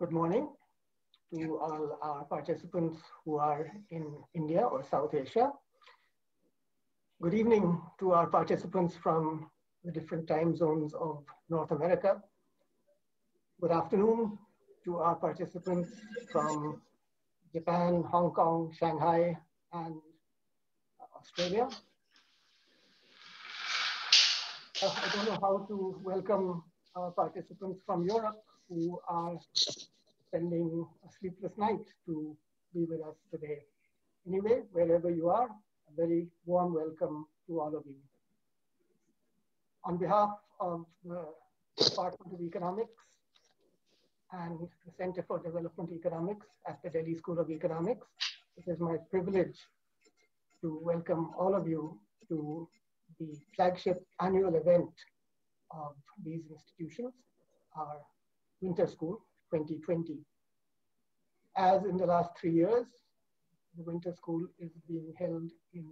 Good morning to all our participants who are in India or South Asia. Good evening to our participants from the different time zones of North America. Good afternoon to our participants from Japan, Hong Kong, Shanghai, and Australia. I don't know how to welcome our participants from Europe who are spending a sleepless night to be with us today. Anyway, wherever you are, a very warm welcome to all of you. On behalf of the Department of Economics and the Center for Development Economics at the Delhi School of Economics, it is my privilege to welcome all of you to the flagship annual event of these institutions, our Winter School 2020. As in the last three years, the Winter School is being held in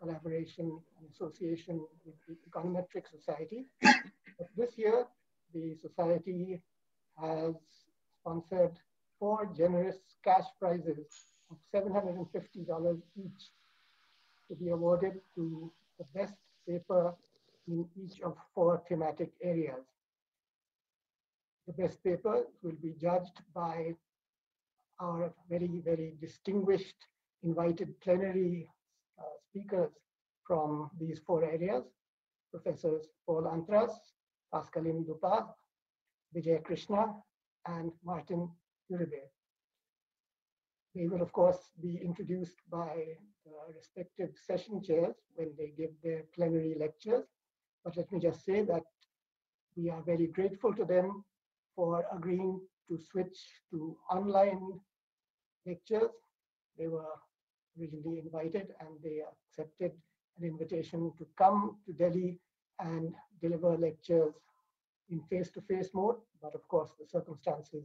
collaboration and association with the Econometric Society. But this year, the Society has sponsored four generous cash prizes of $750 each to be awarded to the best paper in each of four thematic areas. The best paper will be judged by our very, very distinguished invited plenary uh, speakers from these four areas, Professors Pol Antràs, Pascaline Dupas, Vijay Krishna, and Martin Uribe. They will, of course, be introduced by the respective session chairs when they give their plenary lectures. But let me just say that we are very grateful to them for agreeing to switch to online lectures. They were originally invited and they accepted an invitation to come to Delhi and deliver lectures in face-to-face -face mode. But of course, the circumstances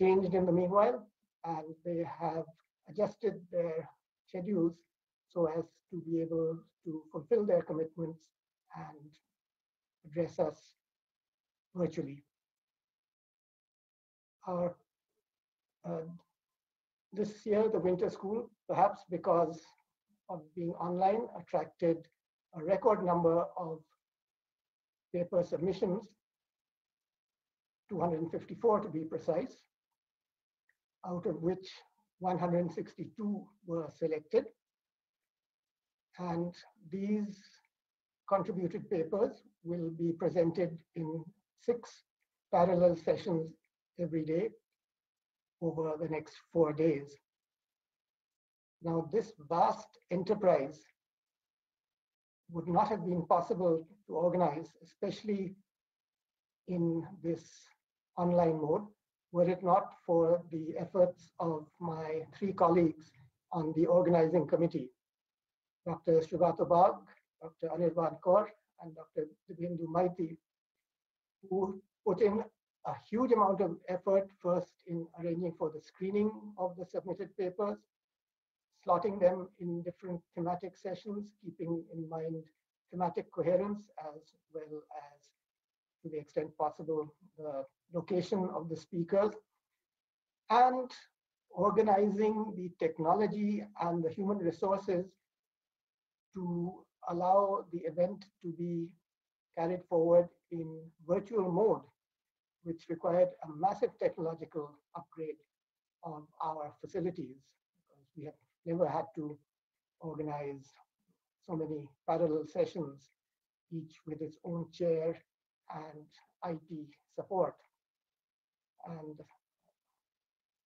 changed in the meanwhile, and they have adjusted their schedules so as to be able to fulfill their commitments and address us virtually. Our, uh, this year, the winter school, perhaps because of being online, attracted a record number of paper submissions, 254 to be precise, out of which 162 were selected. And these contributed papers will be presented in six parallel sessions every day over the next four days. Now, this vast enterprise would not have been possible to organize, especially in this online mode, were it not for the efforts of my three colleagues on the organizing committee, Dr. Sugata Bag, Dr. Anirban Kar, and Dr. Dibyendu Maiti, who put in a huge amount of effort first in arranging for the screening of the submitted papers, slotting them in different thematic sessions, keeping in mind thematic coherence as well as, to the extent possible, the location of the speakers, and organizing the technology and the human resources to allow the event to be carried forward in virtual mode which required a massive technological upgrade of our facilities. We have never had to organize so many parallel sessions, each with its own chair and IT support. And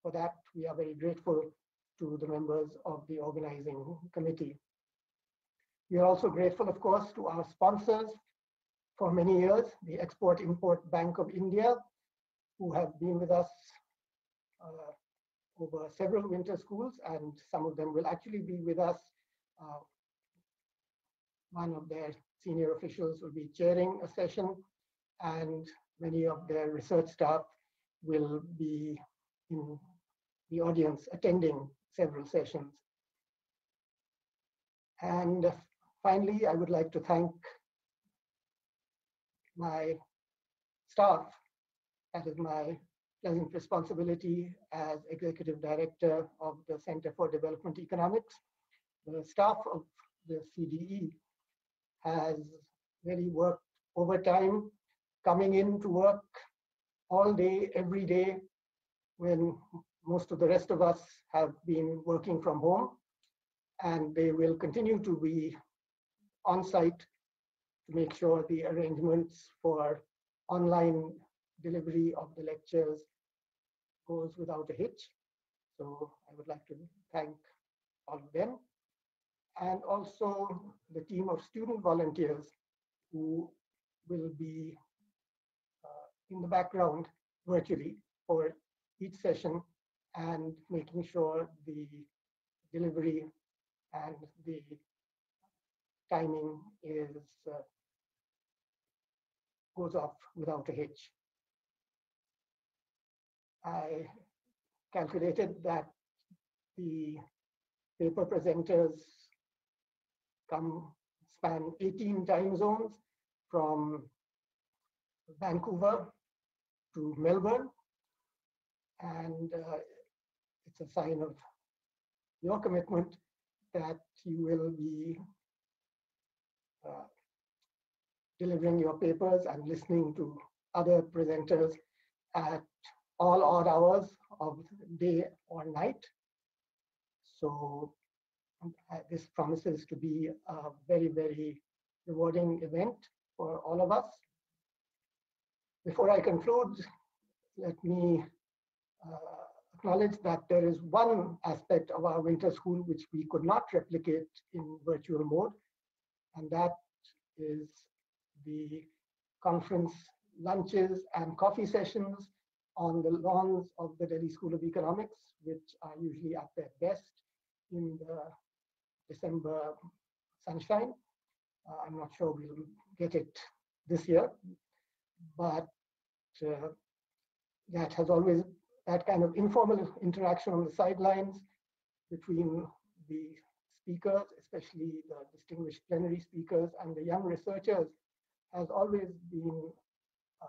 for that, we are very grateful to the members of the organizing committee. We are also grateful, of course, to our sponsors for many years, the Export-Import Bank of India, who have been with us uh, over several winter schools, and some of them will actually be with us. Uh, one of their senior officials will be chairing a session, and many of their research staff will be in the audience attending several sessions. And finally, I would like to thank my staff that is my pleasant responsibility as Executive Director of the Center for Development Economics. The staff of the CDE has really worked overtime, coming in to work all day, every day, when most of the rest of us have been working from home. And they will continue to be on site to make sure the arrangements for online delivery of the lectures goes without a hitch. So I would like to thank all of them and also the team of student volunteers who will be uh, in the background virtually for each session and making sure the delivery and the timing is uh, goes off without a hitch. I calculated that the paper presenters come span 18 time zones from Vancouver to Melbourne. And uh, it's a sign of your commitment that you will be uh, delivering your papers and listening to other presenters at all odd hours of day or night. So uh, this promises to be a very, very rewarding event for all of us. Before I conclude, let me uh, acknowledge that there is one aspect of our winter school which we could not replicate in virtual mode, and that is the conference lunches and coffee sessions on the lawns of the Delhi School of Economics, which are usually at their best in the December sunshine. Uh, I'm not sure we'll get it this year, but uh, that has always, that kind of informal interaction on the sidelines between the speakers, especially the distinguished plenary speakers and the young researchers, has always been a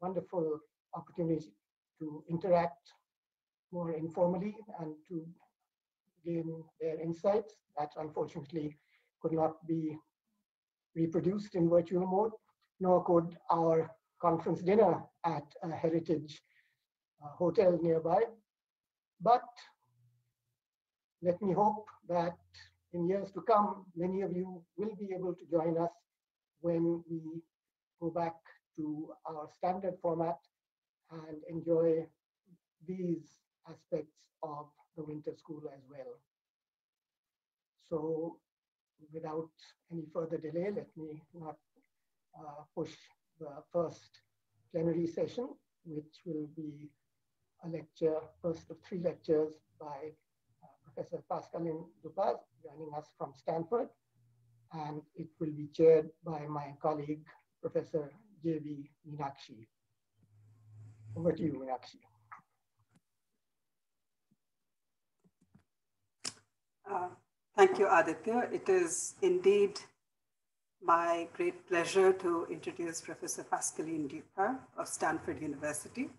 wonderful opportunity to interact more informally and to gain their insights that unfortunately could not be reproduced in virtual mode, nor could our conference dinner at a heritage uh, hotel nearby. But let me hope that in years to come, many of you will be able to join us when we go back to our standard format and enjoy these aspects of the winter school as well. So without any further delay, let me not uh, push the first plenary session, which will be a lecture, first of three lectures by uh, Professor Pascaline Dupas, joining us from Stanford. And it will be chaired by my colleague, Professor J.V. Meenakshi. Over to you, Meenakshi. Uh, thank you, Aditya. It is indeed my great pleasure to introduce Professor Pascaline Dupas of Stanford University.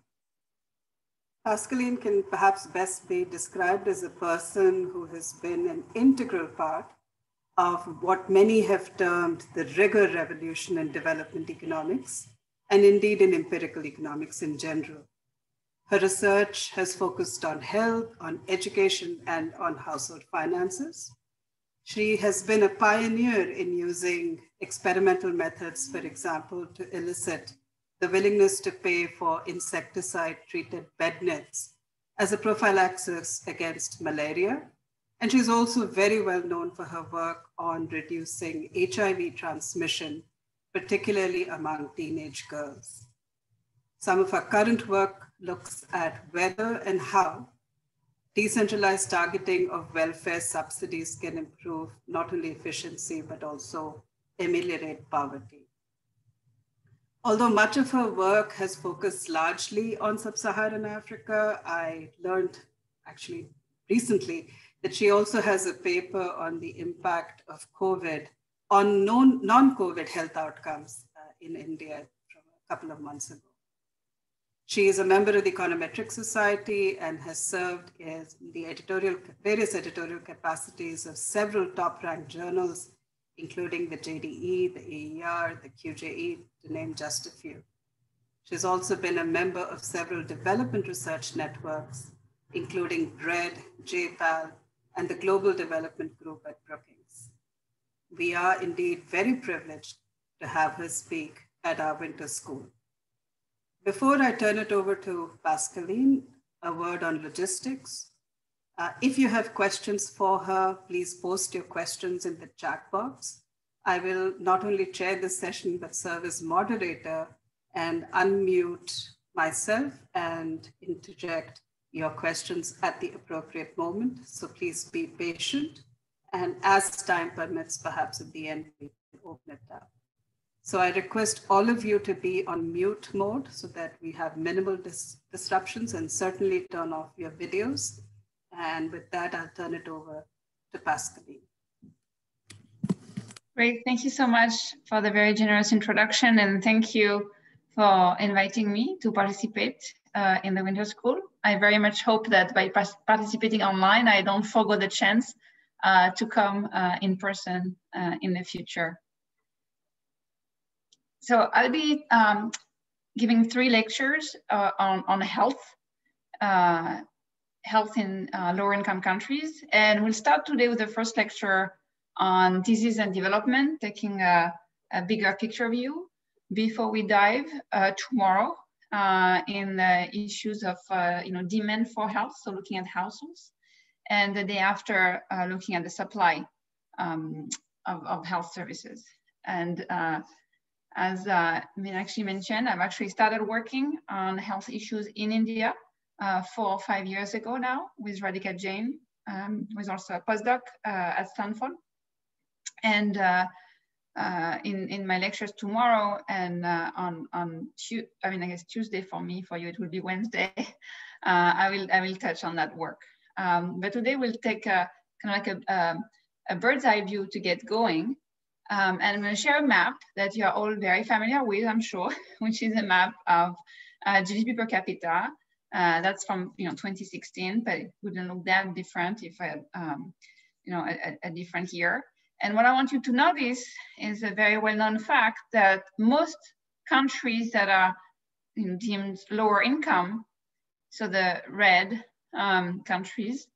Pascaline can perhaps best be described as a person who has been an integral part of what many have termed the rigor revolution in development economics, and indeed in empirical economics in general. Her research has focused on health, on education, and on household finances. She has been a pioneer in using experimental methods, for example, to elicit the willingness to pay for insecticide treated bed nets as a prophylaxis against malaria. And she's also very well known for her work on reducing HIV transmission, particularly among teenage girls. Some of her current work looks at whether and how decentralized targeting of welfare subsidies can improve not only efficiency, but also ameliorate poverty. Although much of her work has focused largely on sub-Saharan Africa, I learned actually recently that she also has a paper on the impact of COVID on non-COVID health outcomes uh, in India from a couple of months ago. She is a member of the Econometric Society and has served as the editorial, various editorial capacities of several top-ranked journals, including the JDE, the AER, the QJE, to name just a few. She's also been a member of several development research networks, including BREAD, JPAL, and the Global Development Group at Brookings. We are indeed very privileged to have her speak at our winter school. Before I turn it over to Pascaline, a word on logistics. Uh, if you have questions for her, please post your questions in the chat box. I will not only chair this session, but serve as moderator and unmute myself and interject your questions at the appropriate moment. So please be patient. And as time permits, perhaps at the end, we can open it up. So I request all of you to be on mute mode so that we have minimal dis disruptions and certainly turn off your videos. And with that, I'll turn it over to Pascaline. Great, thank you so much for the very generous introduction and thank you for inviting me to participate uh, in the winter school. I very much hope that by participating online, I don't forego the chance to come uh, in person uh, in the future. So I'll be um, giving three lectures uh, on, on health, uh, health in uh, lower income countries. And we'll start today with the first lecture on disease and development, taking a, a bigger picture view before we dive uh, tomorrow uh, in the issues of uh, you know, demand for health, so looking at households, and the day after looking at the supply um, of, of health services. And as uh, actually mentioned, I've actually started working on health issues in India uh, four or five years ago now with Radhika Jain, um, who is also a postdoc uh, at Stanford. And uh, uh, in, in my lectures tomorrow and uh, on, on I mean, I guess Tuesday for me, for you, it will be Wednesday, uh, I, will, I will touch on that work. Um, but today we'll take a, kind of like a, a, um, a bird's eye view to get going um, and I'm going to share a map that you are all very familiar with, I'm sure, which is a map of uh, GDP per capita. Uh, that's from you know 2016, but it wouldn't look that different if I um, you know a, a, different year. And what I want you to notice is a very well-known fact that most countries that are you know, deemed lower income, so the red um, countries,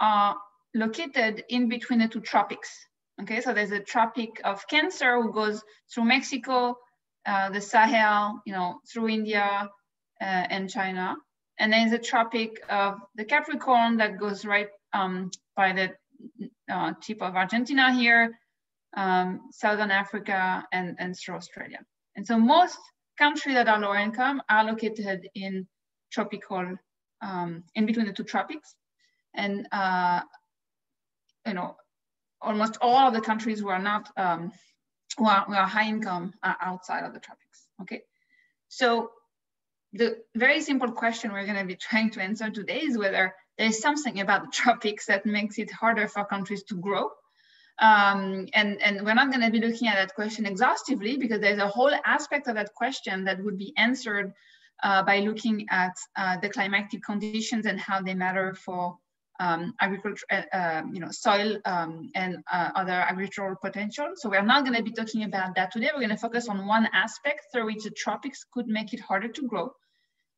are located in between the two tropics. Okay, so there's a tropic of Cancer who goes through Mexico, uh, the Sahel, you know, through India uh, and China. And there's a tropic of the Capricorn that goes right um, by the uh, tip of Argentina here, um, Southern Africa, and, and through Australia. And so most countries that are low income are located in tropical, um, in between the two tropics. And, uh, you know, almost all of the countries who are not um, who, are, who are high income are outside of the tropics. Okay, so the very simple question we're going to be trying to answer today is whether there's something about the tropics that makes it harder for countries to grow. Um, and, and we're not going to be looking at that question exhaustively because there's a whole aspect of that question that would be answered uh, by looking at uh, the climatic conditions and how they matter for um, agriculture, uh, um, you know, soil um, and uh, other agricultural potential. So we're not going to be talking about that today. We're going to focus on one aspect through which the tropics could make it harder to grow,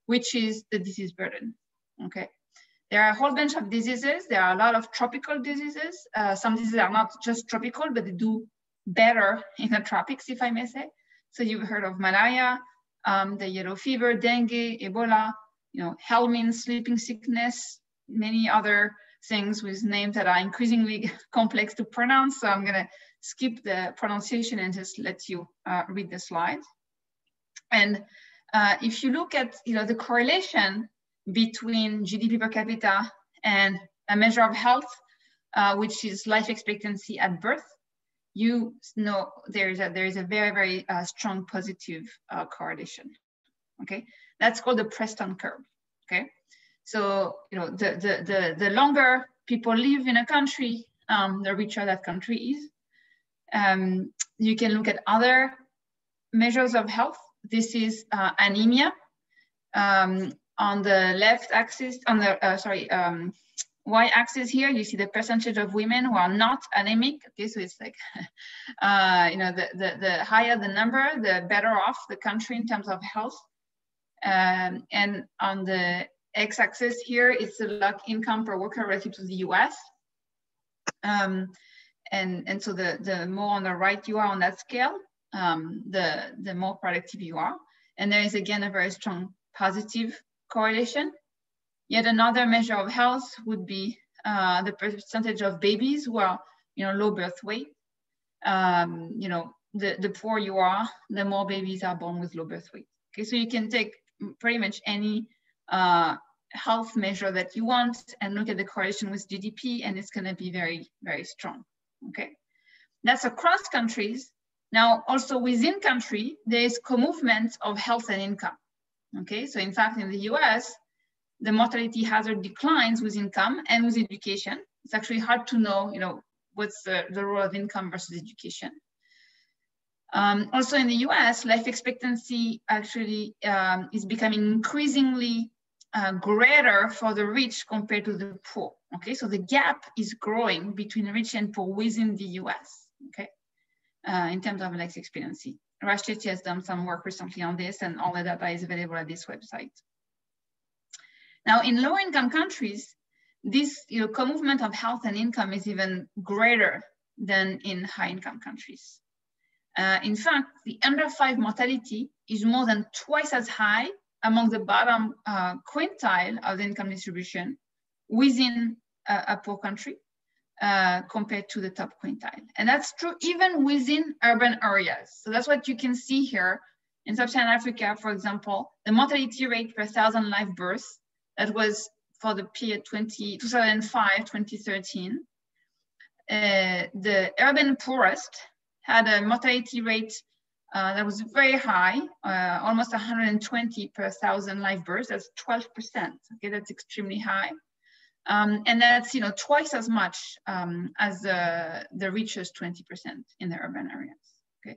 which is the disease burden. Okay. There are a whole bunch of diseases. There are a lot of tropical diseases. Uh, some diseases are not just tropical, but they do better in the tropics, if I may say. So you've heard of malaria, um, the yellow fever, dengue, Ebola, you know, Helminth, sleeping sickness, many other things with names that are increasingly complex to pronounce. So I'm gonna skip the pronunciation and just let you uh, read the slide. And uh, if you look at you know, the correlation between GDP per capita and a measure of health, uh, which is life expectancy at birth, you know there's a, there is a very, very uh, strong positive uh, correlation, okay? That's called the Preston curve, okay? So, you know, the, the, the, the longer people live in a country, um, the richer that country is. Um, you can look at other measures of health. This is uh, anemia. Um, on the left axis, on the, uh, sorry, um, y-axis here, you see the percentage of women who are not anemic. Okay, so it's like, uh, you know, the, the, the higher the number, the better off the country in terms of health. Um, and on the x-axis here, it's the log income per worker relative to the US. Um, and, and so the, the more on the right you are on that scale, um, the, the more productive you are. And there is again a very strong positive correlation. Yet another measure of health would be uh, the percentage of babies who are, you know, low birth weight. Um, you know, the, the poorer you are, the more babies are born with low birth weight. Okay, so you can take pretty much any uh, health measure that you want and look at the correlation with GDP and it's gonna be very, very strong, okay? That's across countries. Now, also within country, there is co-movement of health and income, okay? So in fact, in the US, the mortality hazard declines with income and with education. It's actually hard to know, you know, what's the, the role of income versus education. Um, also in the US, life expectancy actually um, is becoming increasingly uh, greater for the rich compared to the poor. Okay, so the gap is growing between rich and poor within the US, okay, uh, in terms of life expectancy. Raj Chetty has done some work recently on this and all the data is available at this website. Now, in low income countries, this you know, co-movement of health and income is even greater than in high income countries. Uh, in fact, the under five mortality is more than twice as high among the bottom uh, quintile of the income distribution within a, a poor country uh, compared to the top quintile. And that's true even within urban areas. So that's what you can see here. In sub-Saharan Africa, for example, the mortality rate per thousand live births that was for the period 20, 2005, 2013. Uh, the urban poorest had a mortality rate uh, that was very high, uh, almost 120 per thousand live births. That's 12%. Okay, that's extremely high. Um, and that's you know twice as much um, as the, the richest 20% in the urban areas. Okay,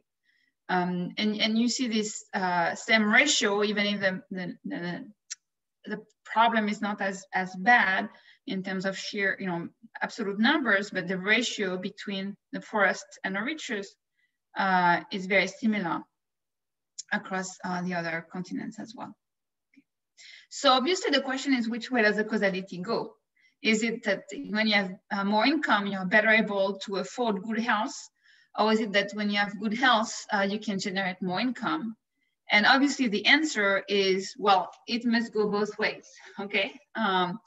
um, and and you see this uh, same ratio even in the, the, the the problem is not as, as bad in terms of sheer, you know, absolute numbers, but the ratio between the poorest and the richest uh, is very similar across uh, the other continents as well. So obviously the question is which way does the causality go? Is it that when you have uh, more income, you're better able to afford good health? Or is it that when you have good health, uh, you can generate more income? And obviously the answer is, well, it must go both ways, okay? Um,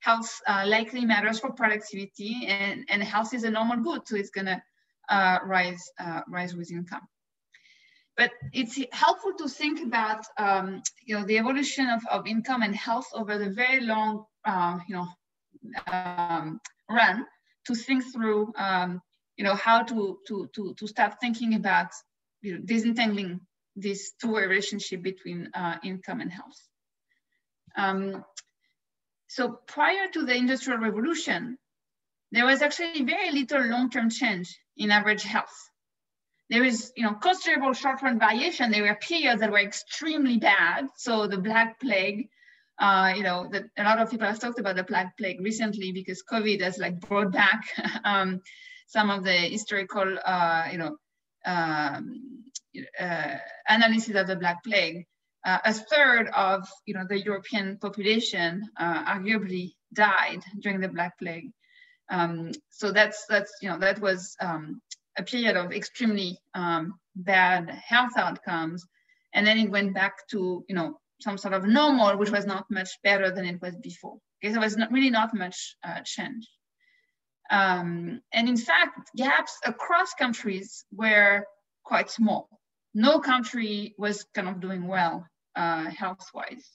health uh, likely matters for productivity and, and health is a normal good, so it's gonna uh, rise, uh, rise with income. But it's helpful to think about, um, you know, the evolution of, of income and health over the very long, um, you know, um, run to think through, um, you know, how to, to, to, to start thinking about you know, disentangling this two-way relationship between uh, income and health. Um, so prior to the Industrial Revolution, there was actually very little long-term change in average health. There is, you know, considerable short-run variation. There were periods that were extremely bad. So the Black Plague, uh, you know, that a lot of people have talked about the Black Plague recently because COVID has like brought back um, some of the historical, uh, you know, um, uh, analysis of the Black Plague, uh, a third of you know, the European population uh, arguably died during the Black Plague. Um, so that's, that's, you know, that was um, a period of extremely um, bad health outcomes. And then it went back to, you know, some sort of normal, which was not much better than it was before. Okay, so there was not, really not much uh, change. Um, and in fact, gaps across countries were quite small no country was kind of doing well uh, health-wise.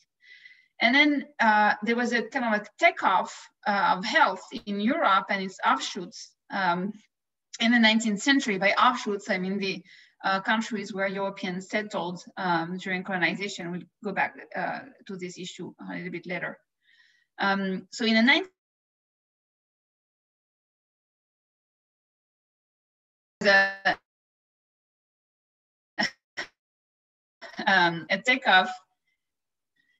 And then uh, there was a kind of a takeoff uh, of health in Europe and its offshoots um, in the 19th century. By offshoots, I mean the uh, countries where Europeans settled um, during colonization. We'll go back uh, to this issue a little bit later. Um, so in the the um, a takeoff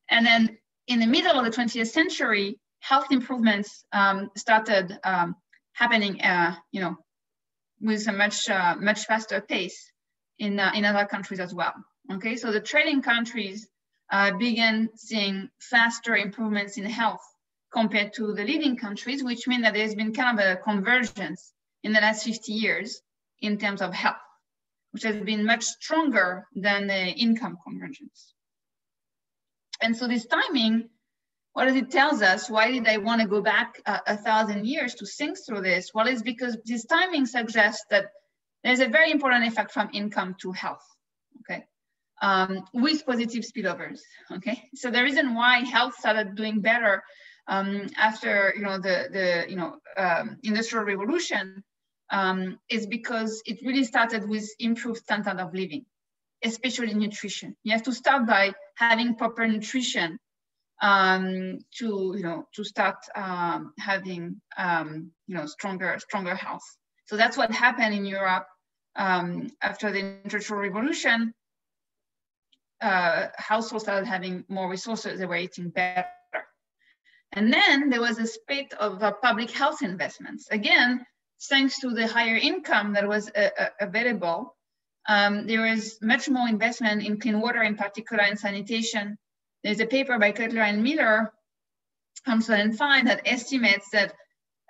And then in the middle of the 20th century, health improvements um, started um, happening, uh, you know, with a much uh, much faster pace in uh, in other countries as well. Okay, so the trading countries uh, began seeing faster improvements in health compared to the leading countries, which means that there's been kind of a convergence in the last 50 years in terms of health, which has been much stronger than the income convergence. And so this timing, what does it tells us? Why did I want to go back a, a thousand years to think through this? Well, it's because this timing suggests that there's a very important effect from income to health, okay? Um, with positive spillovers, okay? So the reason why health started doing better um, after, you know, the, the you know, um, industrial revolution um, is because it really started with improved standard of living, especially nutrition. You have to start by having proper nutrition um, to you know to start um, having um, you know stronger stronger health. So that's what happened in Europe um, after the Industrial Revolution. Uh, households started having more resources; they were eating better. And then there was a spate of uh, public health investments. Again, thanks to the higher income that was uh, uh available, um, there was much more investment in clean water, in particular in sanitation. There's a paper by Cutler and Miller from 2005 that estimates that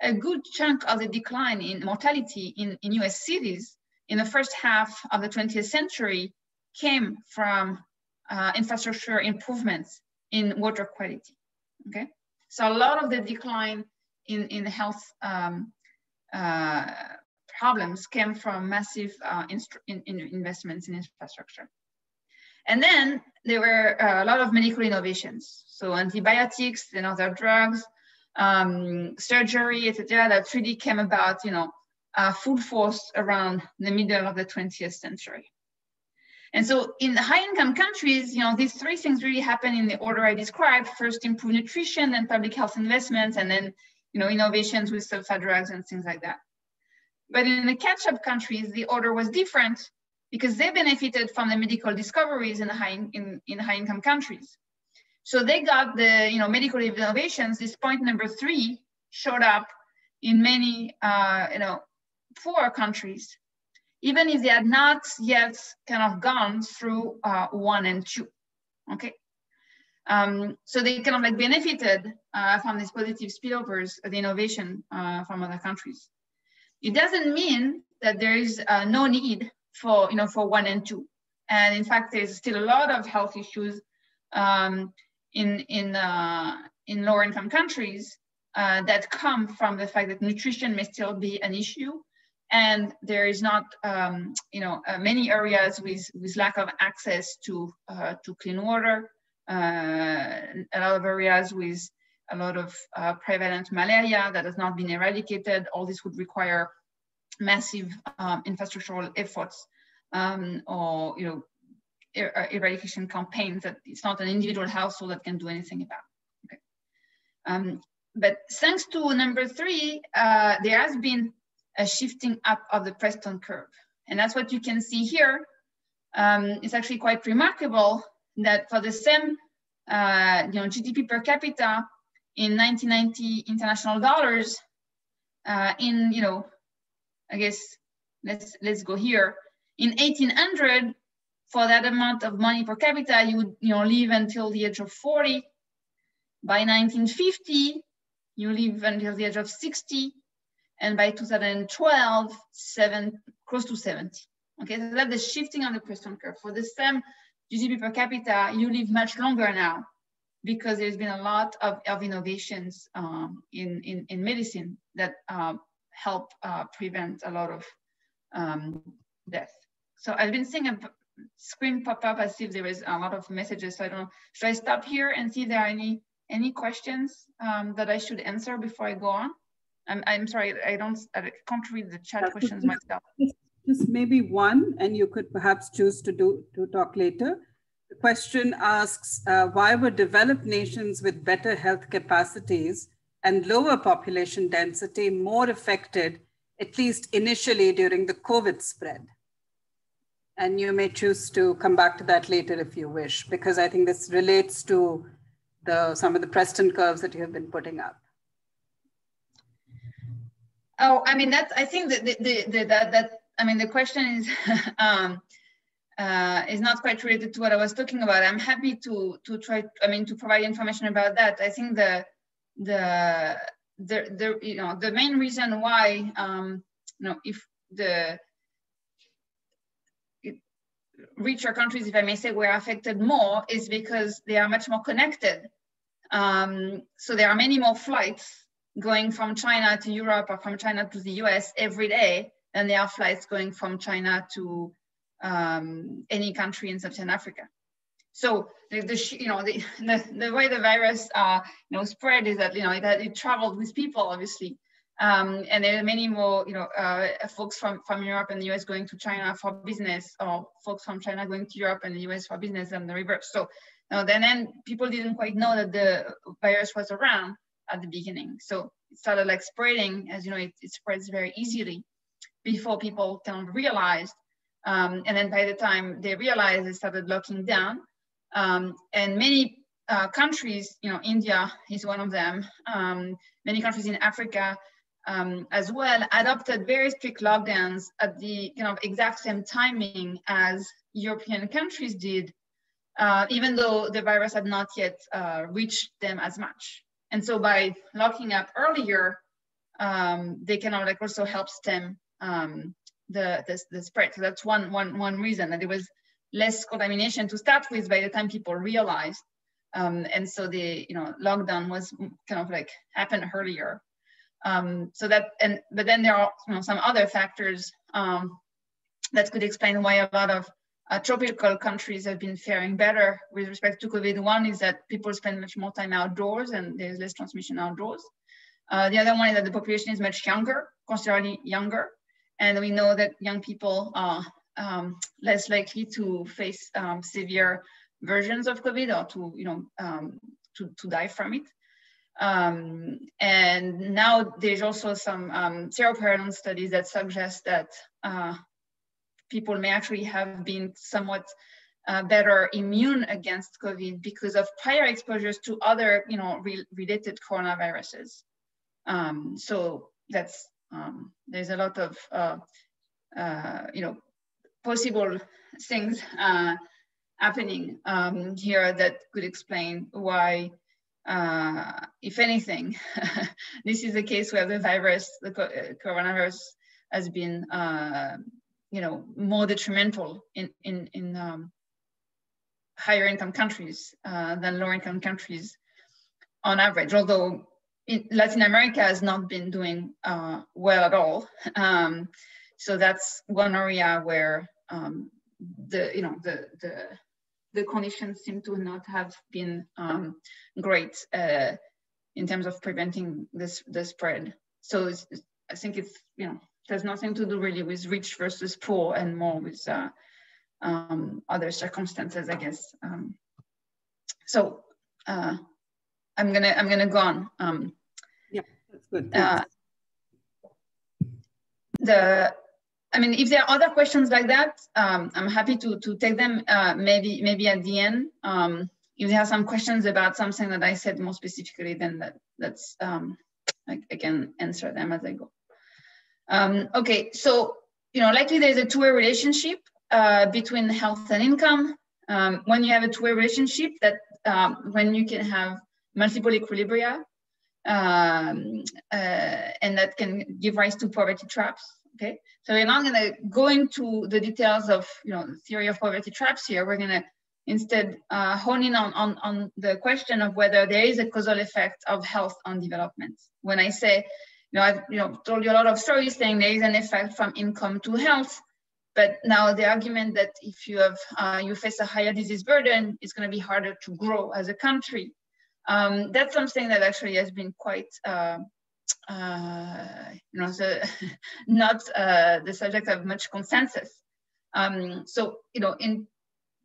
a good chunk of the decline in mortality in, in US cities in the first half of the 20th century came from uh, infrastructure improvements in water quality, okay? So a lot of the decline in, in health um, uh, problems came from massive uh, in, in investments in infrastructure. And then there were uh, a lot of medical innovations. So antibiotics and other drugs, um, surgery, etc., that really came about, you know, uh, full force around the middle of the 20th century. And so in high-income countries, you know, these three things really happen in the order I described. First, improve nutrition, then public health investments, and then, you know, innovations with sulfa drugs and things like that. But in the catch-up countries, the order was different because they benefited from the medical discoveries in high in, in high income countries. So they got the you know medical innovations. This point number three showed up in many uh, you know poor countries, even if they had not yet kind of gone through uh, one and two. Okay. Um, so they kind of like benefited uh, from these positive spillovers, the innovation uh, from other countries. It doesn't mean that there is uh, no need for, you know, for one and two. And in fact, there's still a lot of health issues um, in, in, uh, in lower income countries uh, that come from the fact that nutrition may still be an issue. And there is not, um, you know, uh, many areas with, with lack of access to, uh, to clean water, uh, a lot of areas with a lot of uh, prevalent malaria that has not been eradicated. All this would require massive um, infrastructural efforts um, or you know er uh, eradication campaigns that it's not an individual household that can do anything about. Okay. Um, but thanks to number three, uh, there has been a shifting up of the Preston curve. And that's what you can see here. Um, it's actually quite remarkable that for the same uh, you know, GDP per capita in 1990 international dollars, uh, in, you know, I guess, let's, let's go here. In 1800, for that amount of money per capita, you would you know, live until the age of 40. By 1950, you live until the age of 60. And by 2012, seven, close to 70. Okay, so that's the shifting on the Preston curve. For the same GDP per capita, you live much longer now because there's been a lot of, of innovations um, in, in, in medicine that uh, help uh, prevent a lot of um, death. So I've been seeing a screen pop up as if there is a lot of messages. So I don't know, should I stop here and see if there are any, any questions um, that I should answer before I go on? I'm, I'm sorry, I don't, I can't read the chat questions myself. Just maybe one, and you could perhaps choose to do to talk later. The question asks, uh, why were developed nations with better health capacities and lower population density more affected, at least initially during the COVID spread? And you may choose to come back to that later if you wish, because I think this relates to the some of the Preston curves that you have been putting up? Oh, I mean that's I think that the, the, the that that I mean the question is um, uh, is not quite related to what I was talking about. I'm happy to to try. I mean to provide information about that. I think the the the, the you know the main reason why um, you know if the richer countries, if I may say, were affected more is because they are much more connected. Um, so there are many more flights going from China to Europe or from China to the US every day than there are flights going from China to um, any country in Sub-Saharan Africa. So the, the, you know the, the, the way the virus uh, you know spread is that you know it, it traveled with people obviously um, and there are many more, you know, uh, folks from, from Europe and the US going to China for business, or folks from China going to Europe and the US for business, and the reverse. So, know, then, then people didn't quite know that the virus was around at the beginning. So it started like spreading, as you know, it, it spreads very easily before people kind of realized. Um, and then by the time they realized, they started locking down. Um, and many uh, countries, you know, India is one of them. Um, many countries in Africa um, as well adopted very strict lockdowns at the kind of exact same timing as European countries did, uh, even though the virus had not yet uh, reached them as much. And so by locking up earlier, um, they can like also help stem um, the, the, the spread. So that's one, one, one reason that there was less contamination to start with by the time people realized. Um, and so the you know lockdown was kind of like happened earlier. Um, so that, and, but then there are you know, some other factors um, that could explain why a lot of uh, tropical countries have been faring better with respect to COVID. One is that people spend much more time outdoors and there's less transmission outdoors. Uh, the other one is that the population is much younger, considerably younger. And we know that young people are um, less likely to face um, severe versions of COVID or to, you know, um, to, to die from it. Um, and now there's also some um, seroprevalence studies that suggest that uh, people may actually have been somewhat uh, better immune against COVID because of prior exposures to other, you know, re related coronaviruses. Um, so that's um, there's a lot of, uh, uh, you know, possible things uh, happening um, here that could explain why uh, if anything, this is a case where the virus, the uh, coronavirus, has been, uh, you know, more detrimental in in in um, higher income countries than lower income countries on average. Although Latin America has not been doing uh, well at all, um, so that's one area where um, the you know the the the conditions seem to not have been um, great uh, in terms of preventing this the spread. So I think it's you know it has nothing to do really with rich versus poor and more with uh, um, other circumstances, I guess. Um, so uh, I'm gonna I'm gonna go on. Um, yeah, that's good. Uh, the I mean, if there are other questions like that, um, I'm happy to, to take them uh, maybe maybe at the end. Um, if there are some questions about something that I said more specifically, then that, that's um, I, I, can answer them as I go. Um, okay, so you know, likely there's a two-way relationship uh, between health and income. Um, when you have a two-way relationship, that um, when you can have multiple equilibria, um, uh, and that can give rise to poverty traps. Okay, so we're not going to go into the details of you know the theory of poverty traps here. We're going to instead uh, hone in on, on, on the question of whether there is a causal effect of health on development. When I say, you know, I've you know told you a lot of stories saying there is an effect from income to health, but now the argument that if you have uh, you face a higher disease burden, it's going to be harder to grow as a country. Um, that's something that actually has been quite uh, uh, you know, the, not uh, the subject of much consensus. Um, so, you know, in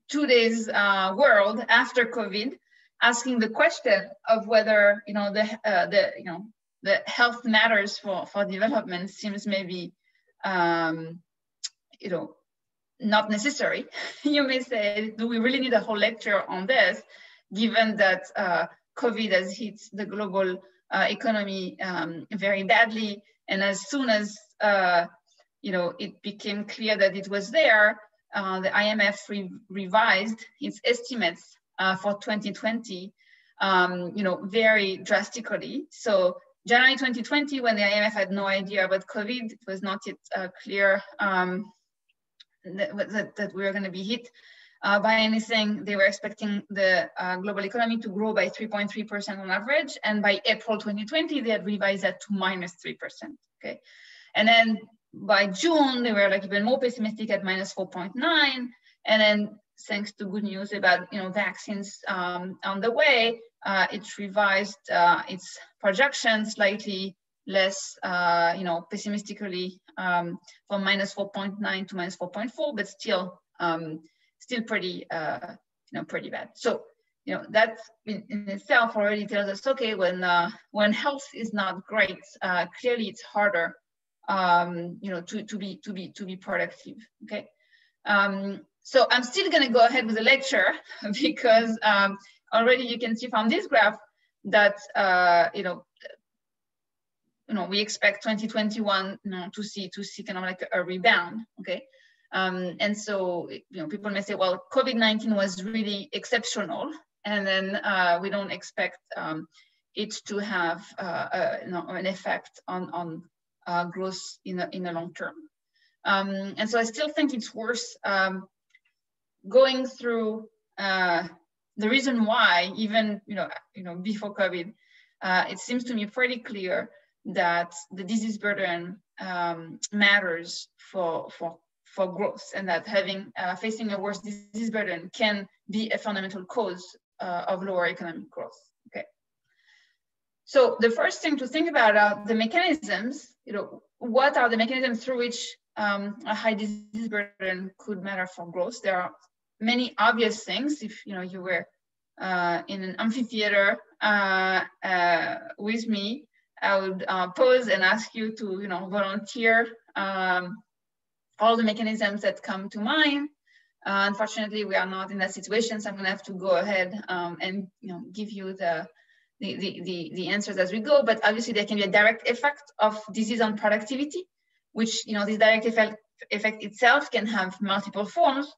today's uh, world after COVID, asking the question of whether, you know, the, uh, the, you know, the health matters for, for development seems maybe, um, you know, not necessary. you may say, do we really need a whole lecture on this, given that uh, COVID has hit the global uh, economy um, very badly. And as soon as uh, you know it became clear that it was there, uh, the IMF re revised its estimates uh, for 2020, um, you know, very drastically. So January 2020, when the IMF had no idea about COVID, it was not yet uh, clear um, that, that, that, we were going to be hit uh, by anything. They were expecting the uh, global economy to grow by 3.3% on average. And by April 2020, they had revised that to minus 3%. Okay. And then by June, they were like even more pessimistic at minus 4.9. And then thanks to good news about you know vaccines um, on the way, uh, it revised uh, its projection slightly less, uh, you know, pessimistically um, from minus 4.9 to minus 4.4, but still, um, still pretty, uh, you know, pretty bad. So, you know, that in, in itself already tells us, okay, when uh, when health is not great, uh, clearly it's harder, um, you know, to to be to be to be productive. Okay. Um, so I'm still going to go ahead with the lecture because um, already you can see from this graph that uh, you know you know we expect 2021 you know, to see to see kind of like a rebound. Okay. Um, and so, you know, people may say, well, COVID-19 was really exceptional, and then uh, we don't expect um, it to have uh, a, you know, an effect on on uh, growth in the in the long term. Um, and so, I still think it's worth um, going through uh, the reason why, even you know, you know, before COVID, uh, it seems to me pretty clear that the disease burden um, matters for for for growth, and that having uh, facing a worse disease burden can be a fundamental cause uh, of lower economic growth. Okay. So the first thing to think about are the mechanisms. You know, what are the mechanisms through which um, a high disease burden could matter for growth? There are many obvious things. If you know you were uh, in an amphitheater uh, uh, with me, I would uh, pause and ask you to you know volunteer um, all the mechanisms that come to mind. Uh, unfortunately, we are not in that situation, so I'm going to have to go ahead um, and you know give you the the, the, the, answers as we go, but obviously there can be a direct effect of disease on productivity, which, you know, this direct effect, effect itself can have multiple forms.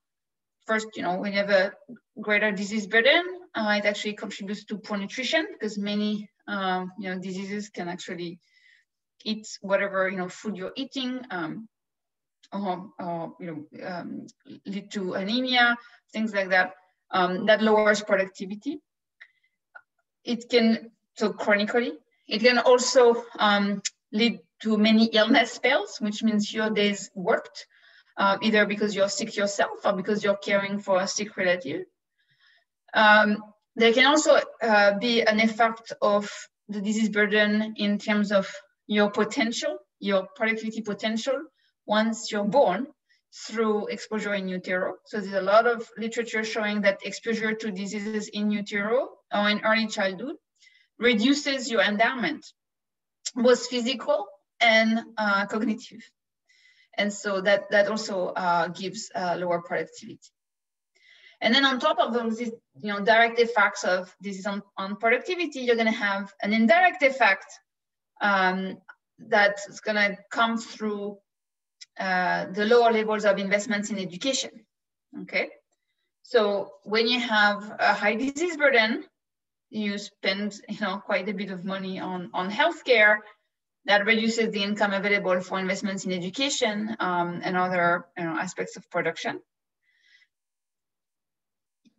First, you know, when you have a greater disease burden, uh, it actually contributes to poor nutrition because many, um, you know, diseases can actually eat whatever, you know, food you're eating, um, you know, um, lead to anemia, things like that. Um, that lowers productivity. It can, so chronically, it can also um, lead to many illness spells, which means your days worked uh, either because you're sick yourself or because you're caring for a sick relative. Um, there can also uh, be an effect of the disease burden in terms of your potential, your productivity potential once you're born through exposure in utero. So there's a lot of literature showing that exposure to diseases in utero or in early childhood reduces your endowment, both physical and uh, cognitive. And so that, that also uh, gives uh, lower productivity. And then on top of those you know, direct effects of this on, on productivity, you're gonna have an indirect effect um, that's gonna come through uh, the lower levels of investments in education, okay? So when you have a high disease burden, you spend you know, quite a bit of money on, on healthcare, that reduces the income available for investments in education um, and other you know, aspects of production.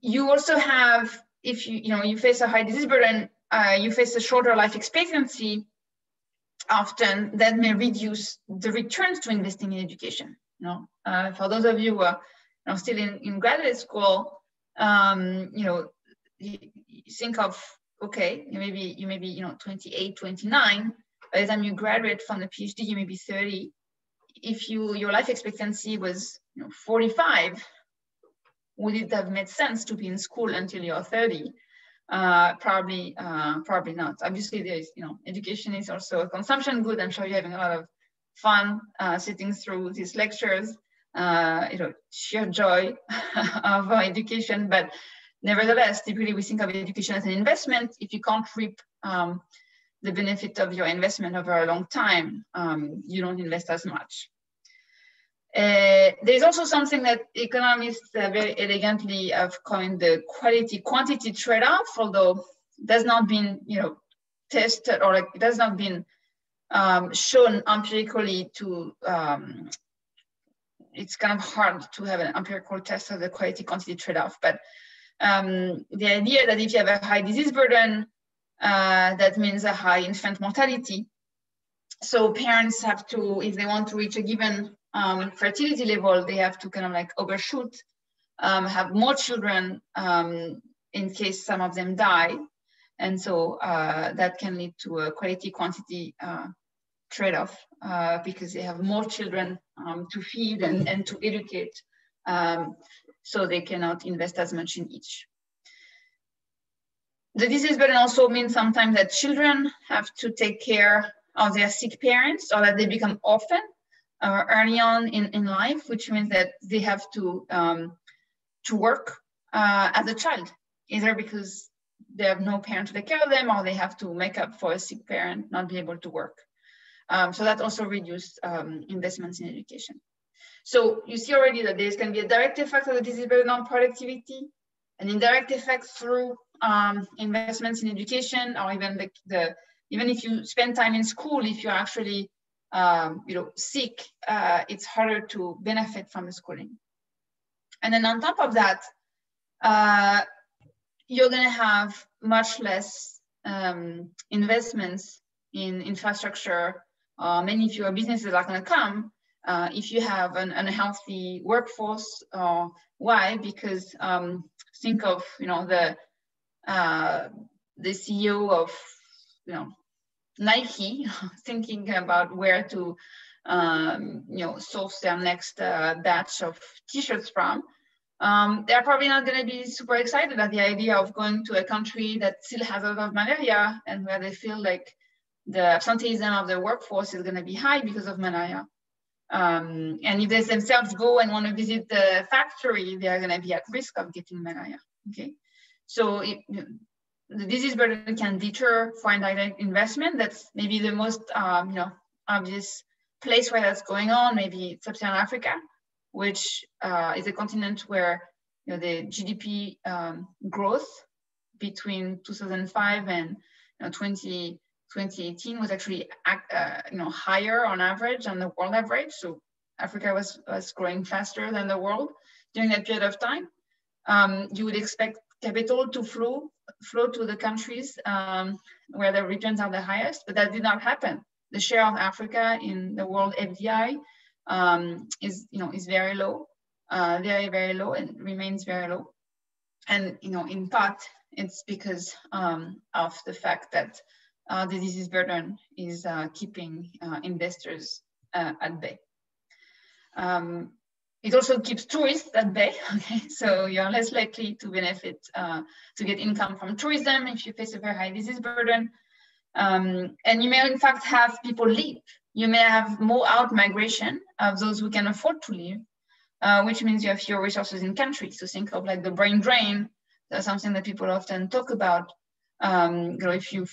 You also have, if you, you know, you face a high disease burden, uh, you face a shorter life expectancy, often that may reduce the returns to investing in education. You know, uh, for those of you who are you know, still in, in graduate school, um, you know, you, think of, okay, you may be, you may be, you know, 28, 29, by the time you graduate from the PhD, you may be 30. If you your life expectancy was you know, 45, would it have made sense to be in school until you're 30? Uh, probably, uh, probably not. Obviously, there's you know, education is also a consumption good. I'm sure you're having a lot of fun uh, sitting through these lectures. Uh, you know, sheer joy of education, but nevertheless, typically we think of education as an investment. If you can't reap um, the benefit of your investment over a long time, um, you don't invest as much. Uh, there's also something that economists uh, very elegantly have coined the quality quantity trade-off, although does not been you know tested or like it has not been um, shown empirically to um, it's kind of hard to have an empirical test of the quality quantity trade-off. But um, the idea that if you have a high disease burden uh, that means a high infant mortality. So parents have to if they want to reach a given um, fertility level, they have to kind of like overshoot, um, have more children um, in case some of them die. And so uh, that can lead to a quality quantity uh, trade-off uh, because they have more children um, to feed and, and to educate. Um, so they cannot invest as much in each. The disease burden also means sometimes that children have to take care of their sick parents or that they become orphan uh, early on in, in life, which means that they have to um, to work uh, as a child, either because they have no parent to take care of them or they have to make up for a sick parent not be able to work. Um, so that also reduced um, investments in education. So you see already that there's going to be a direct effect of the disease burden on productivity, an indirect effect through um, investments in education, or even the, the even if you spend time in school, if you're actually um, you know, sick, uh, it's harder to benefit from the schooling. And then on top of that, uh, you're going to have much less um, investments in infrastructure. Uh, many fewer businesses are going to come uh, if you have an unhealthy workforce. Uh, why? Because um, think of you know the uh, the CEO of you know Nike thinking about where to um, you know source their next uh, batch of t-shirts from um, they're probably not going to be super excited at the idea of going to a country that still has a lot of malaria and where they feel like the absenteeism of the workforce is going to be high because of malaria. Um, and if they themselves go and want to visit the factory, they are going to be at risk of getting malaria. Okay, so it, the disease burden can deter foreign direct investment. That's maybe the most um, you know obvious place where that's going on. Maybe sub-Saharan Africa, which uh, is a continent where you know the GDP um, growth between 2005 and you know, 20, 2018 was actually uh, you know higher on average than the world average. So Africa was was growing faster than the world during that period of time. Um, you would expect capital to flow flow to the countries um, where the returns are the highest, but that did not happen. The share of Africa in the world FDI um, is, you know, is very low, uh, very, very low and remains very low. And, you know, in part, it's because um, of the fact that uh, the disease burden is uh, keeping uh, investors uh, at bay. Um, it also keeps tourists at bay. Okay, so you're less likely to benefit uh, to get income from tourism if you face a very high disease burden. Um, and you may in fact have people leave. You may have more out migration of those who can afford to leave, uh, which means you have fewer resources in country. So think of like the brain drain. That's something that people often talk about. Um, you know, if you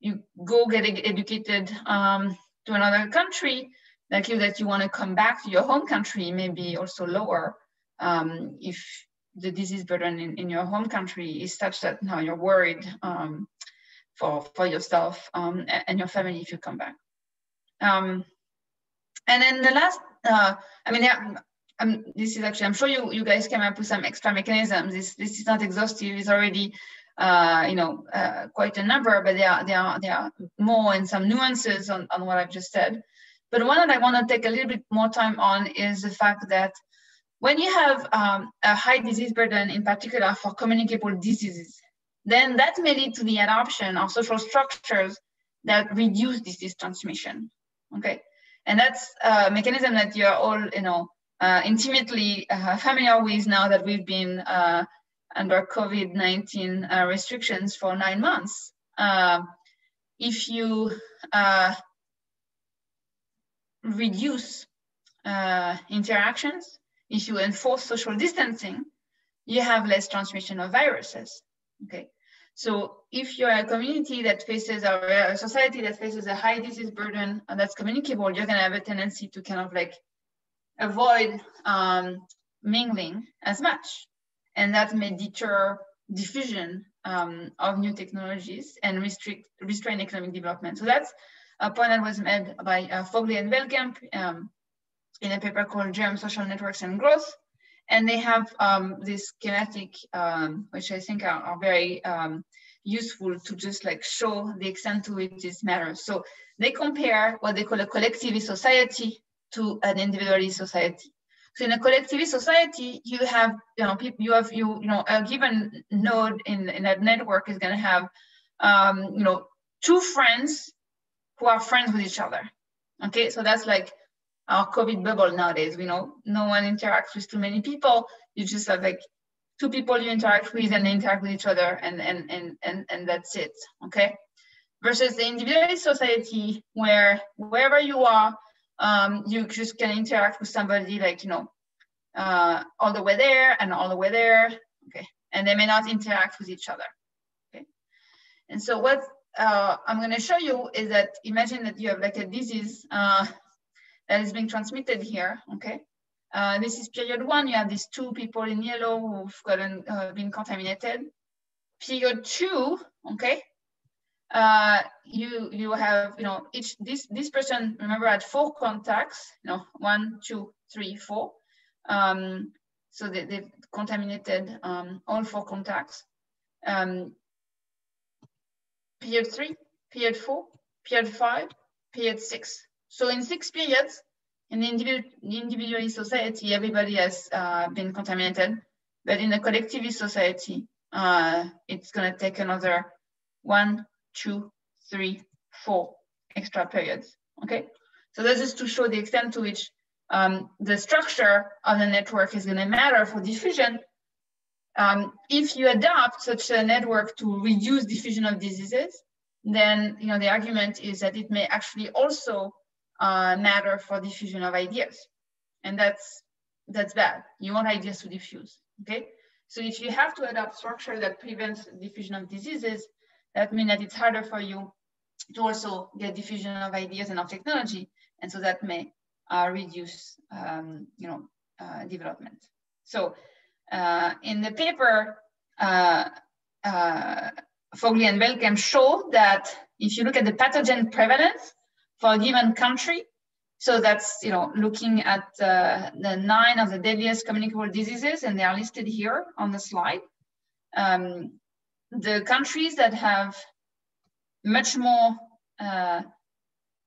you go get educated um, to another country, likelihood that you want to come back to your home country may be also lower um, if the disease burden in, in your home country is such that now you're worried um, for, for yourself um, and your family if you come back. Um, and then the last, uh, I mean, yeah, um, this is actually, I'm sure you, you guys came up with some extra mechanisms. This, this is not exhaustive, it's already, uh, you know, uh, quite a number, but there are, there, are, there are more and some nuances on, on what I've just said. But one that I want to take a little bit more time on is the fact that when you have um, a high disease burden, in particular for communicable diseases, then that may lead to the adoption of social structures that reduce disease transmission. Okay, and that's a mechanism that you're all, you know, uh, intimately uh, familiar with now that we've been uh, under COVID-19 uh, restrictions for nine months. Uh, if you uh, reduce uh, interactions, if you enforce social distancing, you have less transmission of viruses. Okay. So if you're a community that faces or a society that faces a high disease burden and that's communicable, you're gonna have a tendency to kind of like avoid um, mingling as much. And that may deter diffusion um, of new technologies and restrict restrain economic development. So that's a point that was made by uh, Fogli and Veldkamp um, in a paper called Germ Social Networks and Growth. And they have um, this schematic, um, which I think are, are very um, useful to just like show the extent to which this matters. So they compare what they call a collectivist society to an individualist society. So in a collectivist society, you have, you know, people, you have, you, you know, a given node in, in that network is going to have, um, you know, two friends who are friends with each other. Okay, so that's like our COVID bubble nowadays. We know no one interacts with too many people. You just have like two people you interact with and they interact with each other and and and and, and that's it. Okay. Versus the individualist society where wherever you are, um, you just can interact with somebody like, you know, uh, all the way there and all the way there. Okay. And they may not interact with each other. Okay. And so what uh, I'm going to show you is that imagine that you have like a disease uh, that is being transmitted here. Okay. Uh, this is period one. You have these two people in yellow who've gotten uh, been contaminated. Period two, okay, uh, you you have you know each this this person remember had four contacts you know one two three four um, so they, they've contaminated um, all four contacts um, period three period four period five period six so in six periods in the individual, individualist society everybody has uh, been contaminated but in a collectivist society uh, it's going to take another one two, three, four extra periods, okay? So this is to show the extent to which um, the structure of the network is gonna matter for diffusion. Um, if you adopt such a network to reduce diffusion of diseases, then you know the argument is that it may actually also uh, matter for diffusion of ideas, and that's that's bad. You want ideas to diffuse, okay? So if you have to adopt structure that prevents diffusion of diseases, that means that it's harder for you to also get diffusion of ideas and of technology. And so that may uh, reduce, um, you know, uh, development. So uh, in the paper, uh, uh, Fogli and Veldkamp show that if you look at the pathogen prevalence for a given country, so that's, you know, looking at uh, the nine of the deadliest communicable diseases, and they are listed here on the slide. Um, the countries that have much more, uh,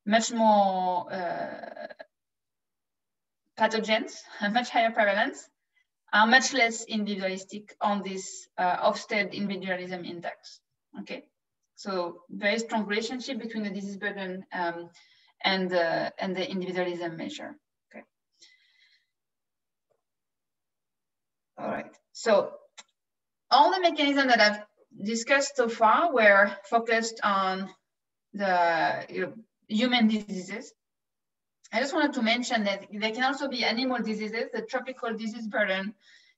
much more uh, pathogens, much higher prevalence, are much less individualistic on this uh, Hofstede individualism index. Okay, so very strong relationship between the disease burden um, and the and the individualism measure. Okay. All right. So all the mechanisms that I've discussed so far were focused on the you know, human diseases. I just wanted to mention that there can also be animal diseases. The tropical disease burden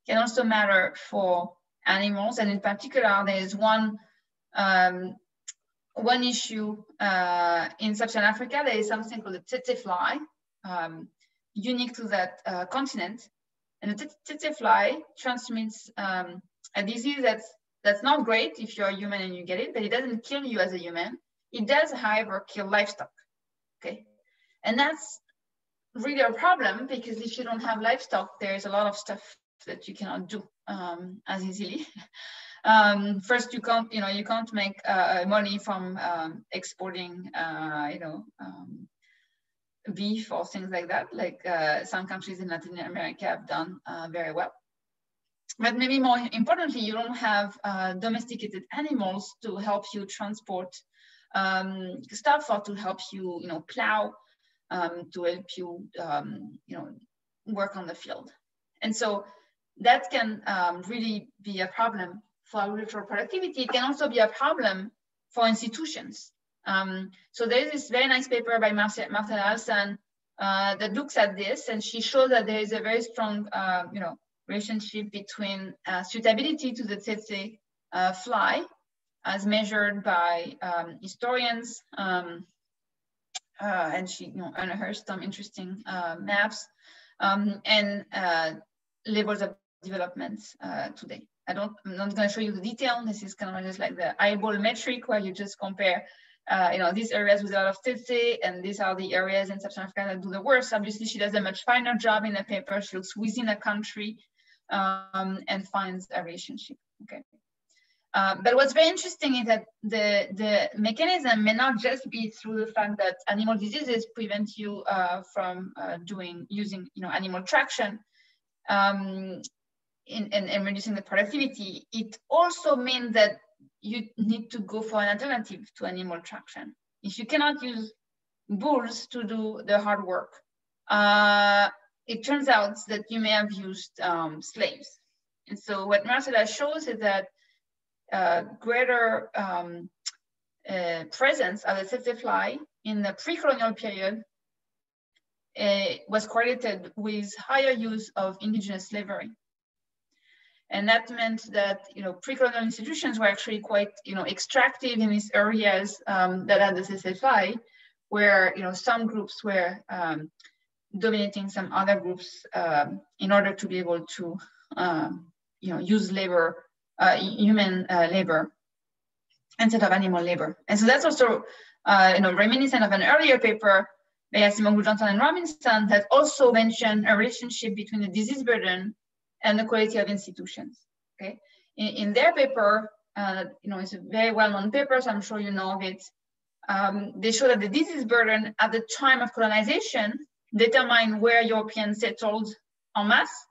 can also matter for animals. And in particular, there is one, um, one issue uh, in Sub-Saharan Africa. There is something called the tsetse fly, um, unique to that uh, continent. And the tsetse fly transmits um, a disease that's that's not great if you're a human and you get it, but it doesn't kill you as a human. It does, however, kill livestock. Okay. And that's really a problem because if you don't have livestock, there's a lot of stuff that you cannot do um, as easily. um, first, you can't, you know, you can't make uh, money from um, exporting, uh, you know, um, beef or things like that, like uh, some countries in Latin America have done uh, very well. But maybe more importantly, you don't have uh, domesticated animals to help you transport um, stuff or to help you, you know, plow, um, to help you, um, you know, work on the field. And so that can um, really be a problem for agricultural productivity. It can also be a problem for institutions. Um, so there's this very nice paper by Marcel, Marcella Alsan uh, that looks at this, and she shows that there is a very strong, uh, you know, relationship between uh, suitability to the tsetse uh, fly as measured by um, historians. Um, uh, and she you know, unearthed some interesting uh, maps um, and uh, levels of development uh, today. I don't, I'm not going to show you the detail. This is kind of just like the eyeball metric where you just compare, uh, you know, these areas with a lot of tsetse, and these are the areas in Sub-Saharan Africa that do the worst. Obviously, she does a much finer job in the paper. She looks within a country um, and finds a relationship. Okay. Um, but what's very interesting is that the, the mechanism may not just be through the fact that animal diseases prevent you uh, from uh, doing using you know animal traction um, in, in, in, reducing the productivity. It also means that you need to go for an alternative to animal traction. If you cannot use bulls to do the hard work, uh, it turns out that you may have used um, slaves. And so what Marcella shows is that uh, greater um, uh, presence of the tsetse fly in the pre-colonial period uh, was correlated with higher use of indigenous slavery. And that meant that you know pre-colonial institutions were actually quite you know extractive in these areas um, that had the fly, where you know some groups were um, dominating some other groups um, in order to be able to um, you know use labor uh, human uh, labor instead of animal labor. And so that's also uh, you know, reminiscent of an earlier paper by Acemoglu Johnson and Robinson that also mentioned a relationship between the disease burden and the quality of institutions. Okay, in, in their paper, uh, you know, it's a very well-known paper, so I'm sure you know of it. Um, they show that the disease burden at the time of colonization determined where Europeans settled en masse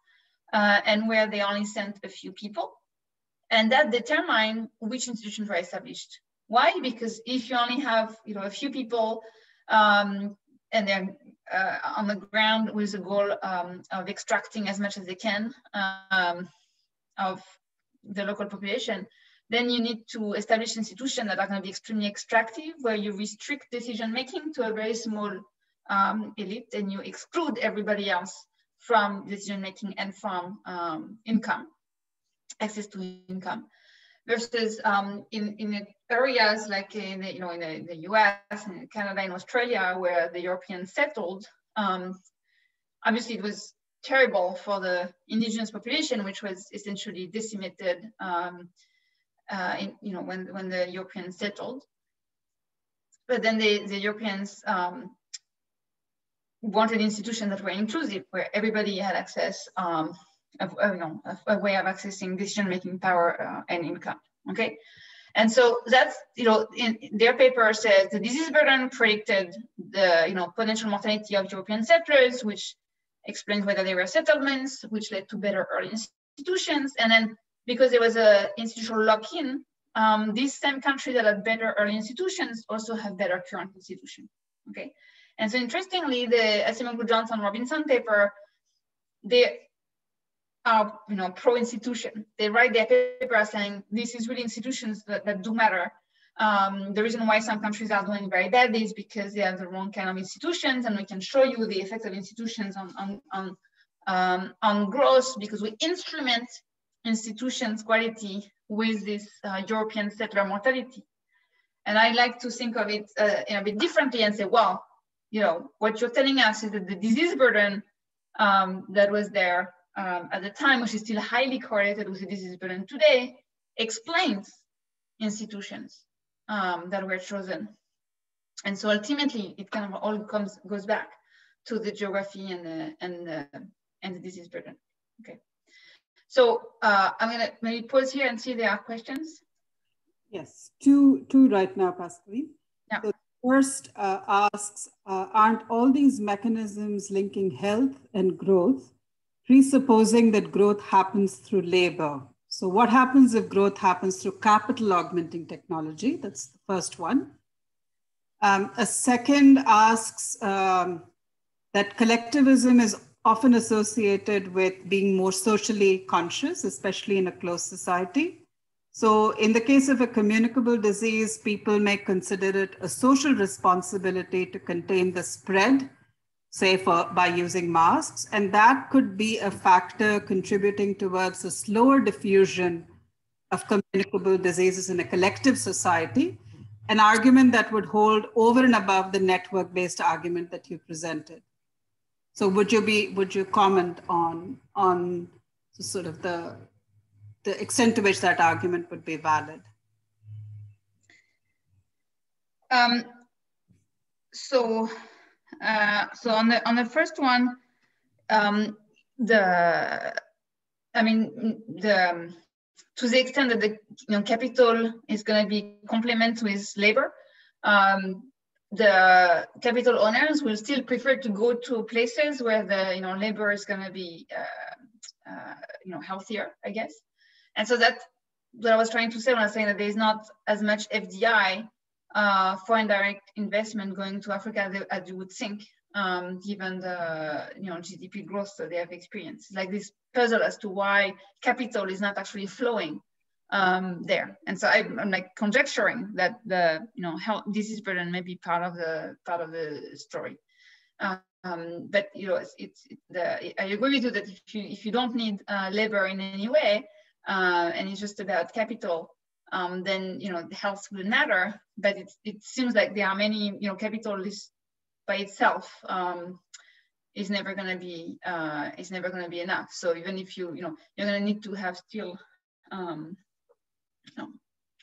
uh, and where they only sent a few people. And that determine which institutions were established. Why? Because if you only have you know a few people um, and they're uh, on the ground with the goal um, of extracting as much as they can um, of the local population, then you need to establish institutions that are going to be extremely extractive, where you restrict decision making to a very small um, elite and you exclude everybody else from decision making and from um, income access to income versus um, in, in areas like in the, you know in the, the US and Canada and Australia where the Europeans settled, um, obviously it was terrible for the indigenous population, which was essentially decimated um, uh, in, you know when when the Europeans settled. But then the, the Europeans um, wanted institutions that were inclusive, where everybody had access um, of, uh, know, a, way of accessing decision-making power uh, and income, okay? And so that's, you know, in their paper says the disease burden predicted the, you know, potential mortality of European settlers, which explains whether they were settlements, which led to better early institutions. And then because there was a institutional lock-in, um, these same countries that had better early institutions also have better current institutions, okay? And so interestingly, the Acemoglu Johnson Robinson paper, they are you know pro-institution. They write their paper saying this is really institutions that, that do matter. Um, the reason why some countries are doing very badly is because they have the wrong kind of institutions, and we can show you the effect of institutions on on on, um, on growth because we instrument institutions quality with this uh, European settler mortality. And I like to think of it uh, a bit differently and say, well, you know, what you're telling us is that the disease burden um, that was there um, at the time, which is still highly correlated with the disease burden today, explains institutions um, that were chosen. And so ultimately, it kind of all comes goes back to the geography and the and the, and the disease burden. Okay. So uh, I'm gonna maybe pause here and see if there are questions. Yes, two two right now, Pascaline. Yeah. So first uh, asks, uh, aren't all these mechanisms linking health and growth presupposing that growth happens through labor. So what happens if growth happens through capital augmenting technology? That's the first one. Um, a second asks um, that collectivism is often associated with being more socially conscious, especially in a closed society. So in the case of a communicable disease, people may consider it a social responsibility to contain the spread say for by using masks, and that could be a factor contributing towards a slower diffusion of communicable diseases in a collective society, an argument that would hold over and above the network-based argument that you presented. So would you be would you comment on on sort of the the extent to which that argument would be valid? Um, so uh, so on the on the first one, um, the I mean the to the extent that the you know capital is going to be complement with labor, um, the capital owners will still prefer to go to places where the you know labor is going to be uh, uh, you know healthier, I guess. And so that's what I was trying to say when I was saying that there's not as much FDI uh, foreign direct investment going to Africa as you would think, um, given the you know GDP growth that they have experienced. Like this puzzle as to why capital is not actually flowing um, there. And so I, am like conjecturing that the you know health disease burden may be part of the part of the story. Um, but you know it's, it's the I agree with you that if you if you don't need uh, labor in any way uh, and it's just about capital, um, then you know the health will matter. But it, it seems like there are many you know capital is by itself um, is never going to be uh, is never going to be enough. So even if you you know you're going to need to have still um, you know,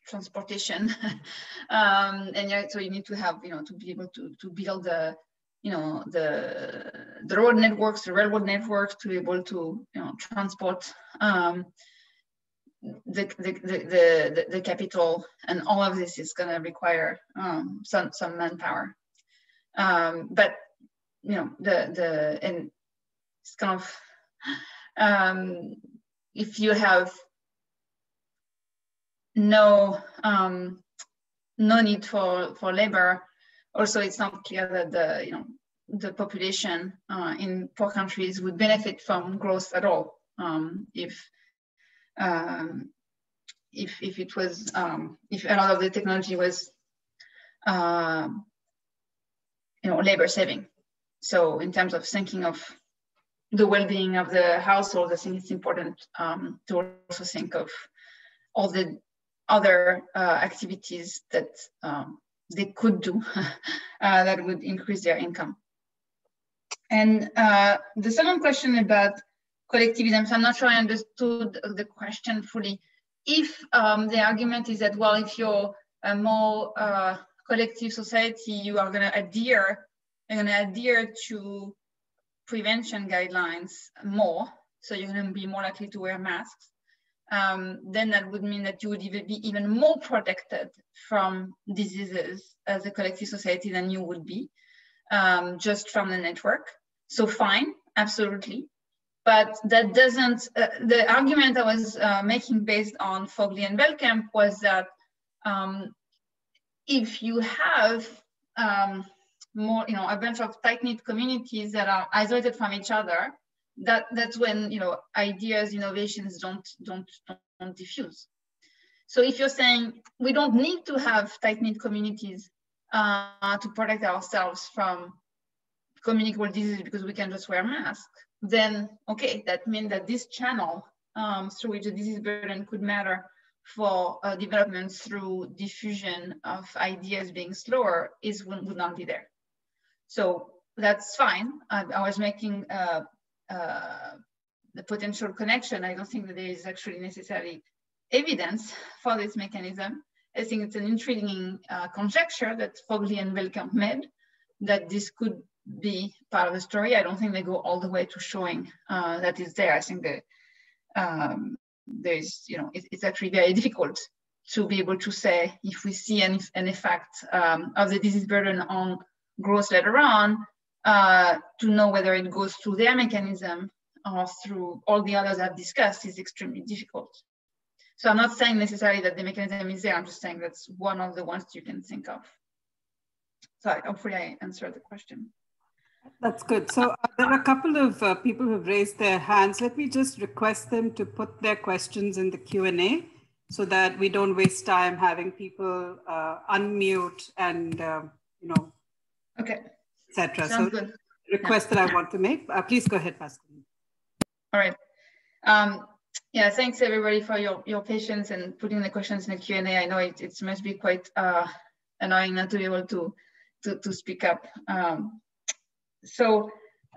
transportation, um, and so you need to have you know to be able to to build the you know the the road networks, the railroad networks to be able to you know transport um, the, the, the, the, capital and all of this is going to require um, some, some manpower. Um, but, you know, the, the, and it's kind of, um, if you have no, um, no need for, for labor, also it's not clear that the, you know, the population uh, in poor countries would benefit from growth at all um, if um, if, if it was, um, if a lot of the technology was, uh, you know, labor saving. So in terms of thinking of the well-being of the household, I think it's important um, to also think of all the other uh, activities that um, they could do uh, that would increase their income. And uh, the second question about collectivism. So I'm not sure I understood the question fully. If um, the argument is that, well, if you're a more uh, collective society, you are going to adhere, you're going to adhere to prevention guidelines more. So you're going to be more likely to wear masks. Um, then that would mean that you would even be even more protected from diseases as a collective society than you would be um, just from the network. So fine, absolutely but that doesn't, uh, the argument I was uh, making based on Fogli and Veldkamp was that um, if you have um, more, you know, a bunch of tight-knit communities that are isolated from each other, that that's when, you know, ideas, innovations don't, don't, don't diffuse. So if you're saying we don't need to have tight-knit communities uh, to protect ourselves from communicable diseases because we can just wear masks, then okay, that means that this channel um, through which the disease burden could matter for uh, development through diffusion of ideas being slower is would, would not be there. So that's fine. I, I was making uh, uh, the potential connection. I don't think that there is actually necessary evidence for this mechanism. I think it's an intriguing uh, conjecture that Fogli and Veldkamp made that this could be part of the story. I don't think they go all the way to showing uh, that is there. I think that um, there's, you know, it, it's actually very difficult to be able to say if we see an, an effect um, of the disease burden on growth later on, uh, to know whether it goes through their mechanism or through all the others I've discussed is extremely difficult. So I'm not saying necessarily that the mechanism is there, I'm just saying that's one of the ones you can think of. So hopefully I answered the question. That's good. So uh, there are a couple of uh, people who have raised their hands. Let me just request them to put their questions in the Q&A so that we don't waste time having people uh, unmute and, uh, you know, okay. etc. So good. request yeah. that I want to make. Uh, please go ahead, Pascaline. All right. Um, yeah, thanks everybody for your, your patience and putting the questions in the Q&A. I know it, it must be quite uh, annoying not to be able to, to, to speak up. Um, so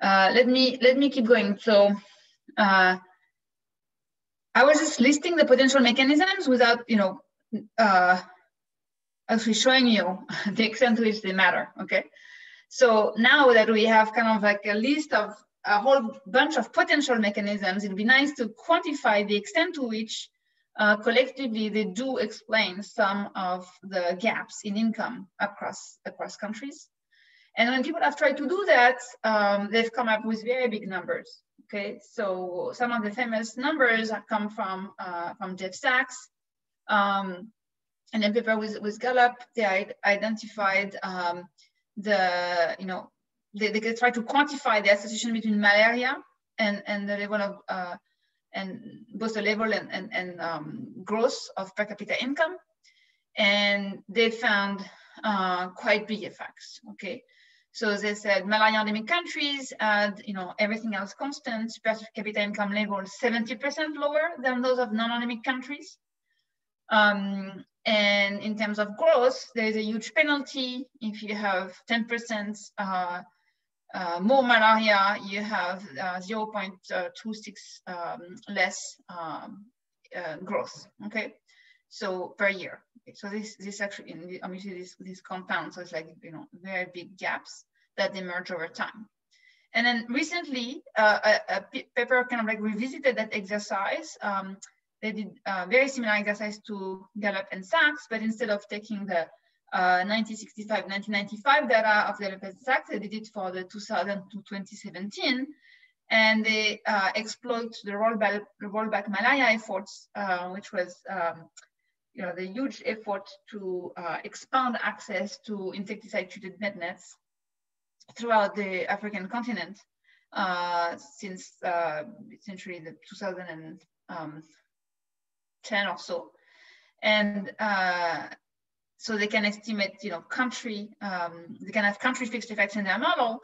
uh, let me let me keep going. So uh, I was just listing the potential mechanisms without, you know, uh, actually showing you the extent to which they matter, okay? So now that we have kind of like a list of a whole bunch of potential mechanisms, it'd be nice to quantify the extent to which uh, collectively they do explain some of the gaps in income across, across countries. And when people have tried to do that, um, they've come up with very big numbers. Okay, so some of the famous numbers have come from uh, from Jeff Sachs. Um, and in paper with, with Gallup, they identified um, the, you know, they, they try to quantify the association between malaria and, and the level of, uh, and both the level and, and, and um, growth of per capita income. And they found uh, quite big effects, okay? So they said malaria endemic countries had, you know, everything else constant, per capita income level 70% lower than those of non-endemic countries. Um, and in terms of growth, there's a huge penalty. If you have 10% uh, uh, more malaria, you have uh, 0.26 um, less um, uh, growth, okay? So per year. Okay, so this this actually, obviously this, this compound, so it's like, you know, very big gaps that emerge over time. And then recently, uh, a, a, paper kind of like revisited that exercise. Um, they did a uh, very similar exercise to Gallup and Sachs, but instead of taking the uh, 1965, 1995 data of Gallup and Sachs, they did it for the 2000 to 2017. And they uh, exploit the rollback, rollback malaria efforts, uh, which was um, you know, the huge effort to uh, expand access to insecticide-treated net nets throughout the African continent uh, since uh, essentially the 2010 um, or so. And uh, so they can estimate, you know, country, um, they can have country fixed effects in their model.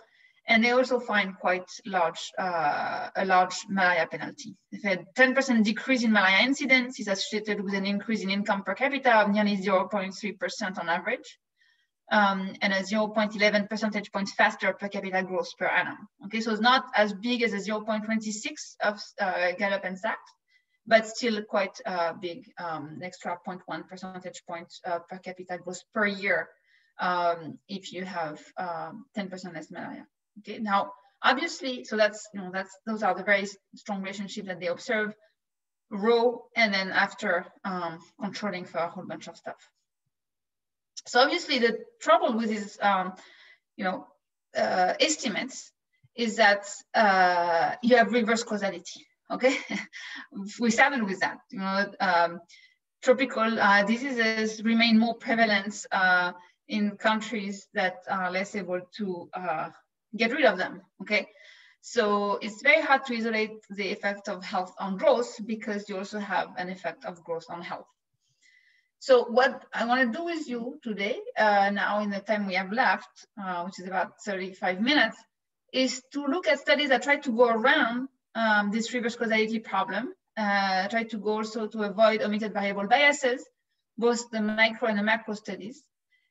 And they also find quite large, uh, a large malaria penalty. If a 10% decrease in malaria incidence is associated with an increase in income per capita of nearly 0.3% on average um, and a 0.11 percentage points faster per capita growth per annum. Okay, so it's not as big as a 0.26 of uh, Gallup and Sachs, but still quite uh, big, um, extra 0.1 percentage points uh, per capita growth per year um, if you have 10% um, less malaria. Okay, now obviously, so that's you know that's those are the very strong relationships that they observe, row and then after um, controlling for a whole bunch of stuff. So obviously the trouble with these, um, you know, uh, estimates is that uh, you have reverse causality. Okay, we started with that. You know, um, tropical uh, diseases remain more prevalent uh, in countries that are less able to uh, get rid of them. Okay, so it's very hard to isolate the effect of health on growth because you also have an effect of growth on health. So what I want to do with you today, uh, now in the time we have left, uh, which is about 35 minutes, is to look at studies that try to go around um, this reverse causality problem, uh, try to go also to avoid omitted variable biases, both the micro and the macro studies.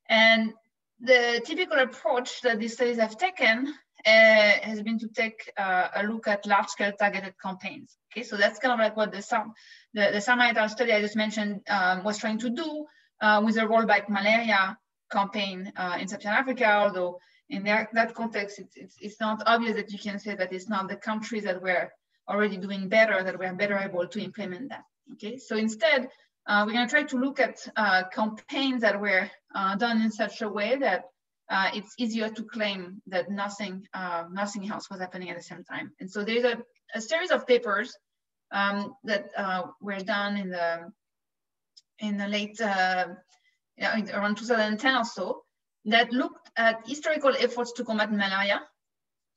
And the typical approach that these studies have taken uh, has been to take uh, a look at large-scale targeted campaigns. Okay, so that's kind of like what the the, the Samaritan study I just mentioned um, was trying to do uh, with the rollback malaria campaign uh, in Sub-Saharan Africa, although in that, that context, it's, it's, it's not obvious that you can say that it's not the countries that were already doing better that were better able to implement that. Okay, so instead, uh, we're going to try to look at uh, campaigns that were uh, done in such a way that uh, it's easier to claim that nothing, uh, nothing else was happening at the same time. And so there's a, a series of papers um, that uh, were done in the in the late around 2010 or so that looked at historical efforts to combat malaria.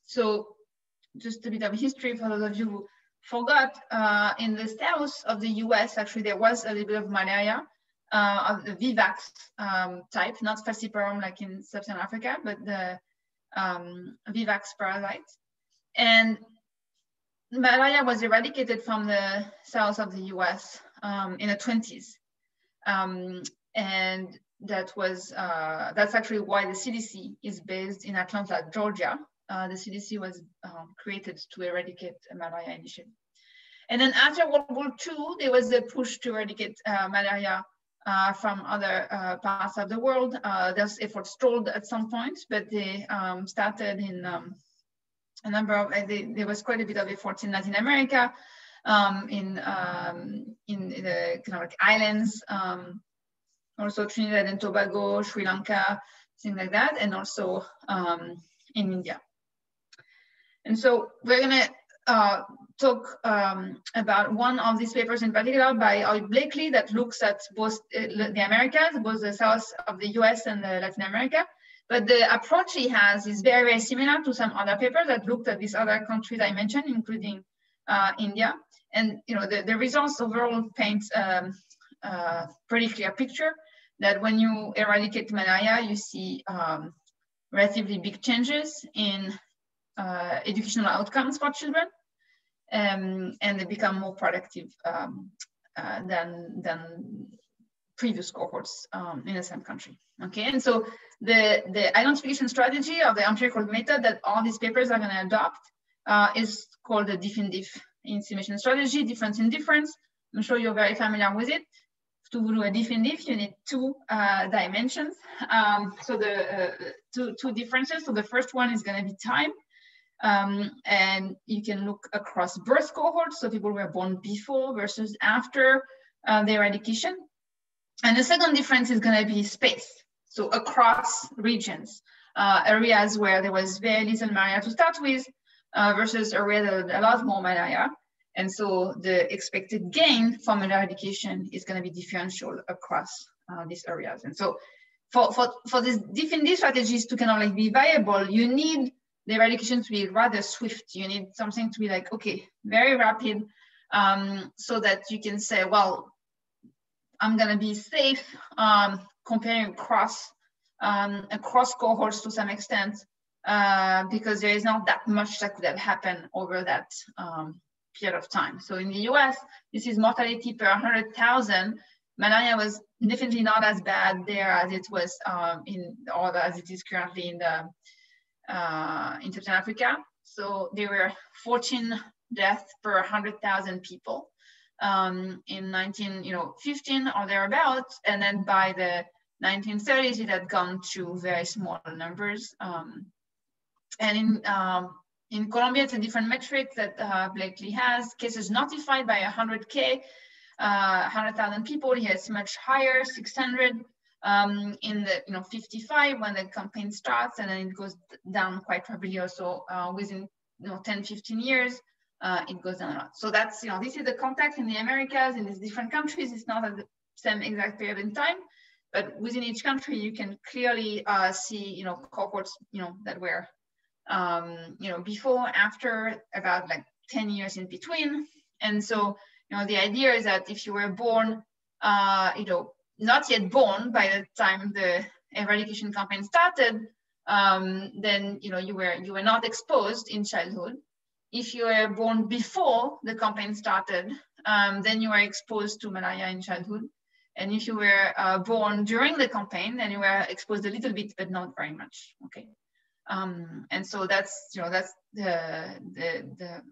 So just a bit of history for those of you forgot, uh, in the south of the US, actually there was a little bit of malaria uh, of the Vivax um, type, not falciparum like in Sub-Saharan Africa, but the um, vivax parasites. And malaria was eradicated from the south of the US um, in the 20s. Um, and that was, uh, that's actually why the CDC is based in Atlanta, Georgia. Uh, the CDC was um, created to eradicate malaria initially. And then after World War II, there was a push to eradicate uh, malaria uh, from other uh, parts of the world. Uh, those efforts stalled at some point, but they um, started in um, a number of, they, there was quite a bit of efforts in Latin America, um, in, um, in the like islands, um, also Trinidad and Tobago, Sri Lanka, things like that, and also in India. And so we're gonna uh, talk um, about one of these papers in particular by Hoyt Bleakley that looks at both uh, the Americas, both the south of the US and Latin America. But the approach he has is very, very similar to some other papers that looked at these other countries I mentioned, including uh, India. And you know the, the results overall paint um, a pretty clear picture that when you eradicate malaria, you see um, relatively big changes in uh, educational outcomes for children um, and they become more productive um, uh, than, than previous cohorts um, in the same country. Okay, and so the, the identification strategy of the empirical method that all these papers are going to adopt uh, is called the diff in diff estimation strategy, difference in difference. I'm sure you're very familiar with it. To do a diff in diff, you need two uh, dimensions. Um, so the uh, two, two differences. So the first one is going to be time. Um, and you can look across birth cohorts, so people were born before versus after uh, their eradication. And the second difference is going to be space, so across regions, uh, areas where there was very little malaria to start with uh, versus areas that had a lot more malaria. And so the expected gain from eradication is going to be differential across uh, these areas. And so for, for, for these different strategies to kind of like be viable, you need the eradication to be rather swift. You need something to be like, okay, very rapid, um, so that you can say, well, I'm gonna be safe um, comparing across um, across cohorts to some extent, uh, because there is not that much that could have happened over that um, period of time. So in the US, this is mortality per 100,000. Malaria was definitely not as bad there as it was um, in, or as it is currently in the uh, in Southern Africa. So there were 14 deaths per 100,000 people um, in 19, you know, 15 or thereabouts. And then by the 1930s, it had gone to very small numbers. Um, and in, um, in Colombia, it's a different metric that uh, Bleakley has. Cases notified by 100K, uh, 100,000 people, he has much higher, 600 um, in the you know 55 when the campaign starts and then it goes down quite rapidly also uh, within you know 10 15 years uh, it goes down a lot. So that's you know this is the context in the americas in these different countries. It's not at the same exact period in time but within each country you can clearly uh, see you know cohorts you know that were um, you know before after about like 10 years in between. And so you know the idea is that if you were born uh, you know not yet born by the time the eradication campaign started, um, then you know you were you were not exposed in childhood. If you were born before the campaign started, um, then you were exposed to malaria in childhood. And if you were uh, born during the campaign, then you were exposed a little bit, but not very much. Okay, um, and so that's you know that's the the the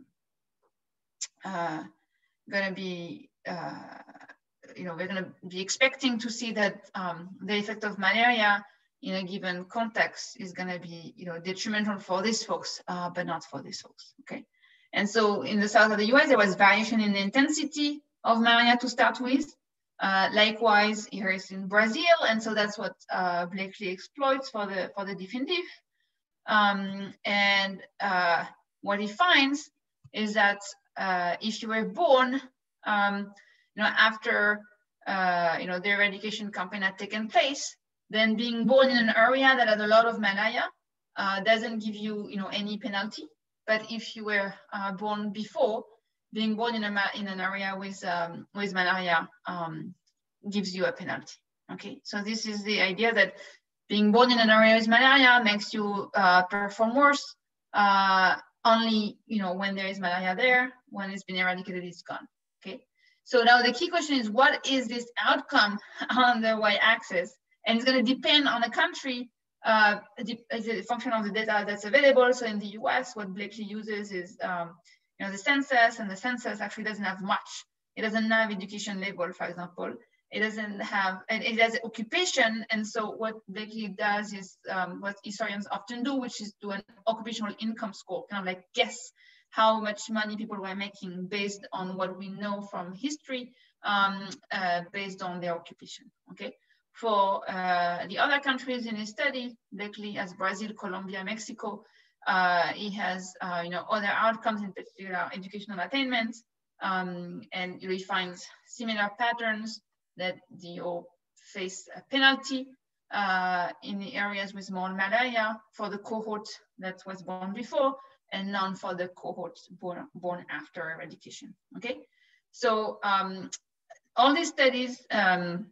uh, gonna be uh, you know, we're going to be expecting to see that um, the effect of malaria in a given context is going to be, you know, detrimental for these folks, uh, but not for these folks. Okay. And so in the south of the US, there was variation in the intensity of malaria to start with. Uh, likewise, here is in Brazil, and so that's what uh, Bleakley exploits for the for the diff. Um, and uh, what he finds is that uh, if you were born um, you know, after uh, you know their eradication campaign had taken place, then being born in an area that had a lot of malaria uh, doesn't give you, you know, any penalty. But if you were uh, born before, being born in, a, in an area with, um, with malaria um, gives you a penalty. Okay, so this is the idea that being born in an area with malaria makes you uh, perform worse. Uh, only, you know, when there is malaria there, when it's been eradicated, it's gone. Okay. So now the key question is, what is this outcome on the y-axis? And it's going to depend on the country uh, a function of the data that's available. So in the US, what Bleakley uses is um, you know, the census, and the census actually doesn't have much. It doesn't have education level, for example. It doesn't have, and it has occupation. And so what Bleakley does is um, what historians often do, which is do an occupational income score, kind of like guess how much money people were making based on what we know from history, um, uh, based on their occupation, okay? For uh, the other countries in his study, Bleakley as Brazil, Colombia, Mexico, uh, he has uh, you know other outcomes, in particular educational attainment, um, and he finds similar patterns that all face a penalty uh, in the areas with more malaria for the cohort that was born before and none for the cohorts born, born after eradication, okay? So um, all these studies um,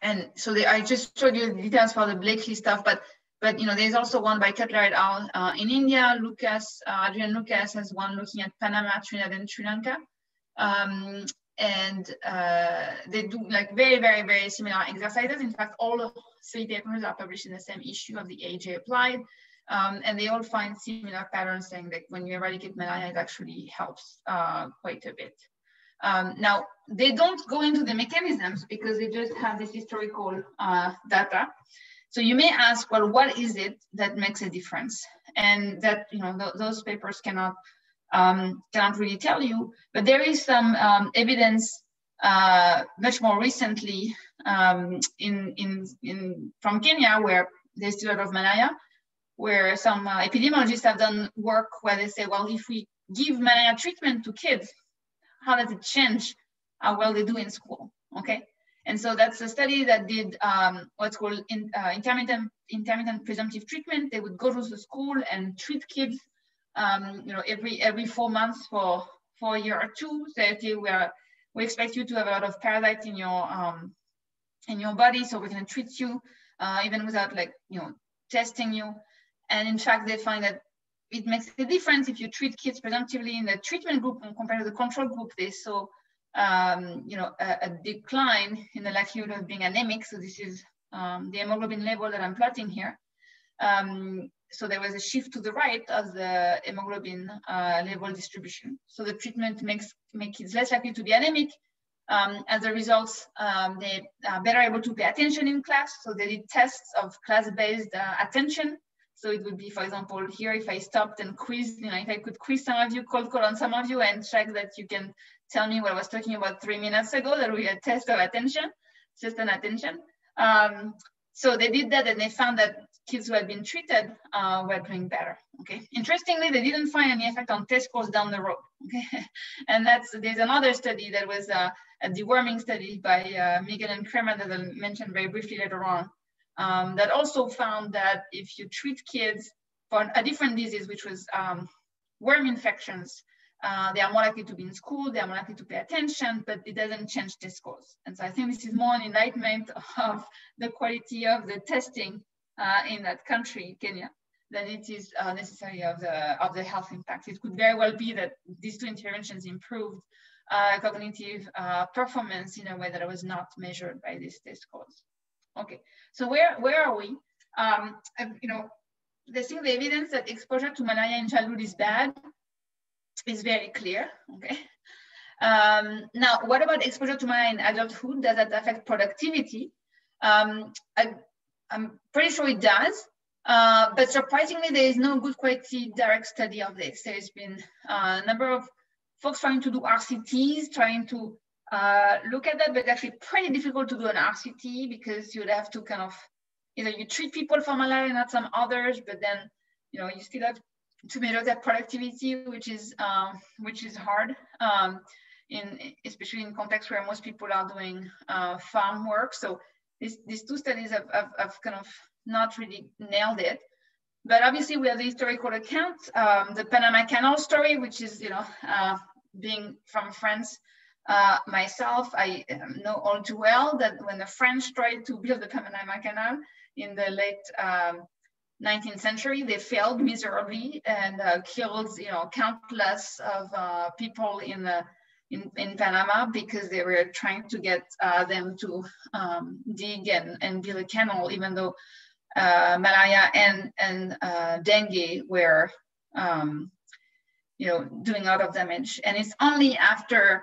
and so they, I just showed you the details for the Bleakley stuff, but but you know there's also one by Cutler et al. Uh, in India. Lucas, uh, Adrienne Lucas has one looking at Panama, Trinidad, and Sri Lanka. Um, and uh, they do like very, very, very similar exercises. In fact, all three papers are published in the same issue of the AJ Applied. Um, and they all find similar patterns saying that when you eradicate malaria, it actually helps uh, quite a bit. Um, now, they don't go into the mechanisms because they just have this historical uh, data. So you may ask, well, what is it that makes a difference? And that, you know, th those papers cannot, um, cannot really tell you, but there is some um, evidence uh, much more recently um, in, in, in, from Kenya where there's still a lot of malaria, where some uh, epidemiologists have done work where they say, well, if we give malaria treatment to kids, how does it change how well they do in school, okay? And so that's a study that did um, what's called in, uh, intermittent, intermittent presumptive treatment. They would go to the school and treat kids, um, you know, every every four months for for a year or two. So okay, we are we expect you to have a lot of parasites in your um, in your body, so we're going to treat you uh, even without like you know testing you. And in fact, they find that it makes a difference if you treat kids presumptively in the treatment group compared to the control group. They saw, um, you know, a, a, decline in the likelihood of being anemic. So this is um, the hemoglobin level that I'm plotting here. Um, so there was a shift to the right of the hemoglobin uh, level distribution. So the treatment makes make kids less likely to be anemic. Um, as a result, um, they are better able to pay attention in class. So they did tests of class-based uh, attention so it would be, for example, here, if I stopped and quizzed, you know, if I could quiz some of you, cold call on some of you and check that you can tell me what I was talking about three minutes ago, that would be a test of attention, just an attention. Um, so they did that and they found that kids who had been treated uh, were doing better, okay? Interestingly, they didn't find any effect on test scores down the road, okay? and that's, there's another study that was uh, a deworming study by uh, Miguel and Kremer that I'll mention very briefly later on um, that also found that if you treat kids for a different disease, which was um, worm infections, uh, they are more likely to be in school, they are more likely to pay attention, but it doesn't change scores. And so I think this is more an enlightenment of the quality of the testing uh, in that country, Kenya, than it is uh, necessarily of the, of the health impact. It could very well be that these two interventions improved uh, cognitive uh, performance in a way that was not measured by test scores. Okay, so where, where are we? Um, you know, the thing, the evidence that exposure to malaria in childhood is bad is very clear, okay? Um, now, what about exposure to malaria in adulthood? Does that affect productivity? Um, I, am pretty sure it does, uh, but surprisingly, there is no good quality direct study of this. There's been a number of folks trying to do RCTs, trying to uh, look at that, but actually pretty difficult to do an RCT because you'd have to kind of, either you treat people for malaria, not some others, but then, you know, you still have to measure their productivity, which is, um, which is hard. Um, in, especially in contexts where most people are doing uh, farm work. So these, these two studies have, have, have, kind of not really nailed it. But obviously we have the historical account, um, the Panama Canal story, which is, you know, uh, being from France, uh, myself, I um, know all too well that when the French tried to build the Panama Canal, in the late um, 19th century. They failed miserably and uh, killed, you know, countless of uh, people in in, in Panama because they were trying to get uh, them to um, dig and, and build a canal, even though uh, malaria and and dengue were, um, you know, doing a lot of damage. And it's only after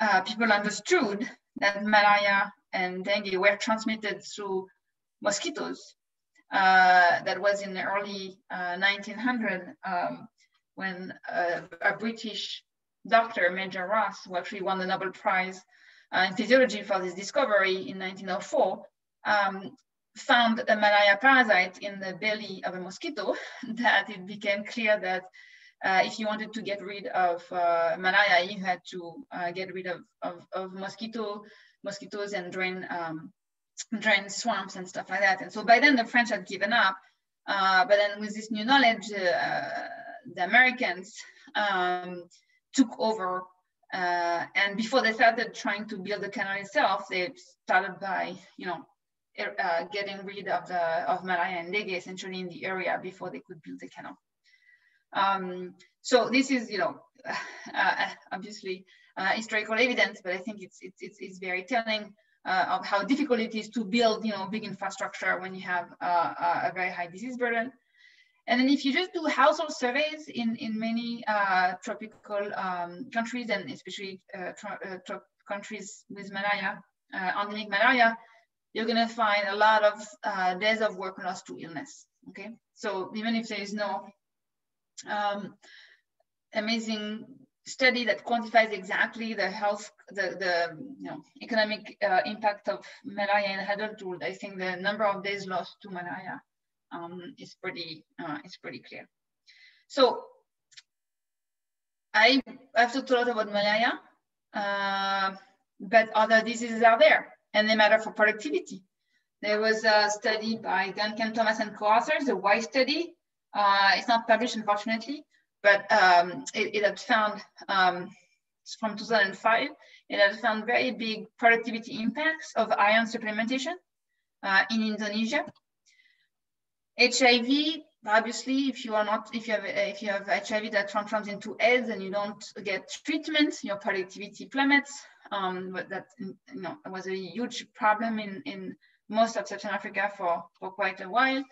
uh, people understood that malaria and dengue were transmitted through mosquitoes uh, that was in the early uh, 1900 um, when uh, a British doctor, Major Ross, who actually won the Nobel Prize uh, in physiology for this discovery in 1904, um, found a malaria parasite in the belly of a mosquito that it became clear that uh, if you wanted to get rid of uh, malaria, you had to get rid of, of, of mosquito, mosquitoes and drain um, drain swamps and stuff like that. And so by then the French had given up. Uh, but then with this new knowledge, uh, the Americans um, took over. Uh, and before they started trying to build the canal itself, they started by, you know, er, uh, getting rid of the of malaria and dengue essentially in the area before they could build the canal. Um, so this is, you know, uh, obviously uh, historical evidence, but I think it's it's it's, very telling uh, of how difficult it is to build, you know, big infrastructure when you have uh, a very high disease burden. And then if you just do household surveys in, in many uh, tropical um, countries and especially uh, uh, countries with malaria, uh, endemic malaria, you're gonna find a lot of days of work lost to illness, okay? So even if there is no um, amazing study that quantifies exactly the health, the, the you know, economic uh, impact of malaria in adulthood, I think the number of days lost to malaria um, is pretty uh, is pretty clear. So I have talked a lot about malaria, uh, but other diseases are there and they matter for productivity. There was a study by Duncan Thomas and co-authors, the Y study. Uh, it's not published, unfortunately, but um, it, it, had found um, from 2005, it had found very big productivity impacts of iron supplementation uh, in Indonesia. HIV, obviously, if you are not, if you have, if you have HIV that transforms into AIDS and you don't get treatment, your productivity plummets. Um, but that you know was a huge problem in in most of Southern Africa for for quite a while.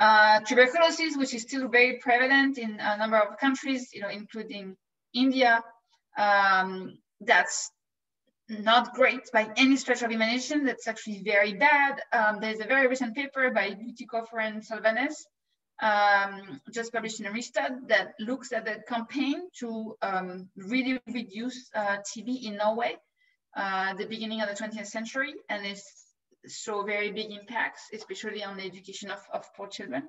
Uh, tuberculosis, which is still very prevalent in a number of countries, you know, including India. Um, that's not great by any stretch of imagination. That's actually very bad. Um, there's a very recent paper by Bütikofer and Salvanes, um, just published in Aristad, that looks at the campaign to um, really reduce uh, TB in Norway, uh, the beginning of the 20th century, and it's show very big impacts, especially on the education of, of poor children.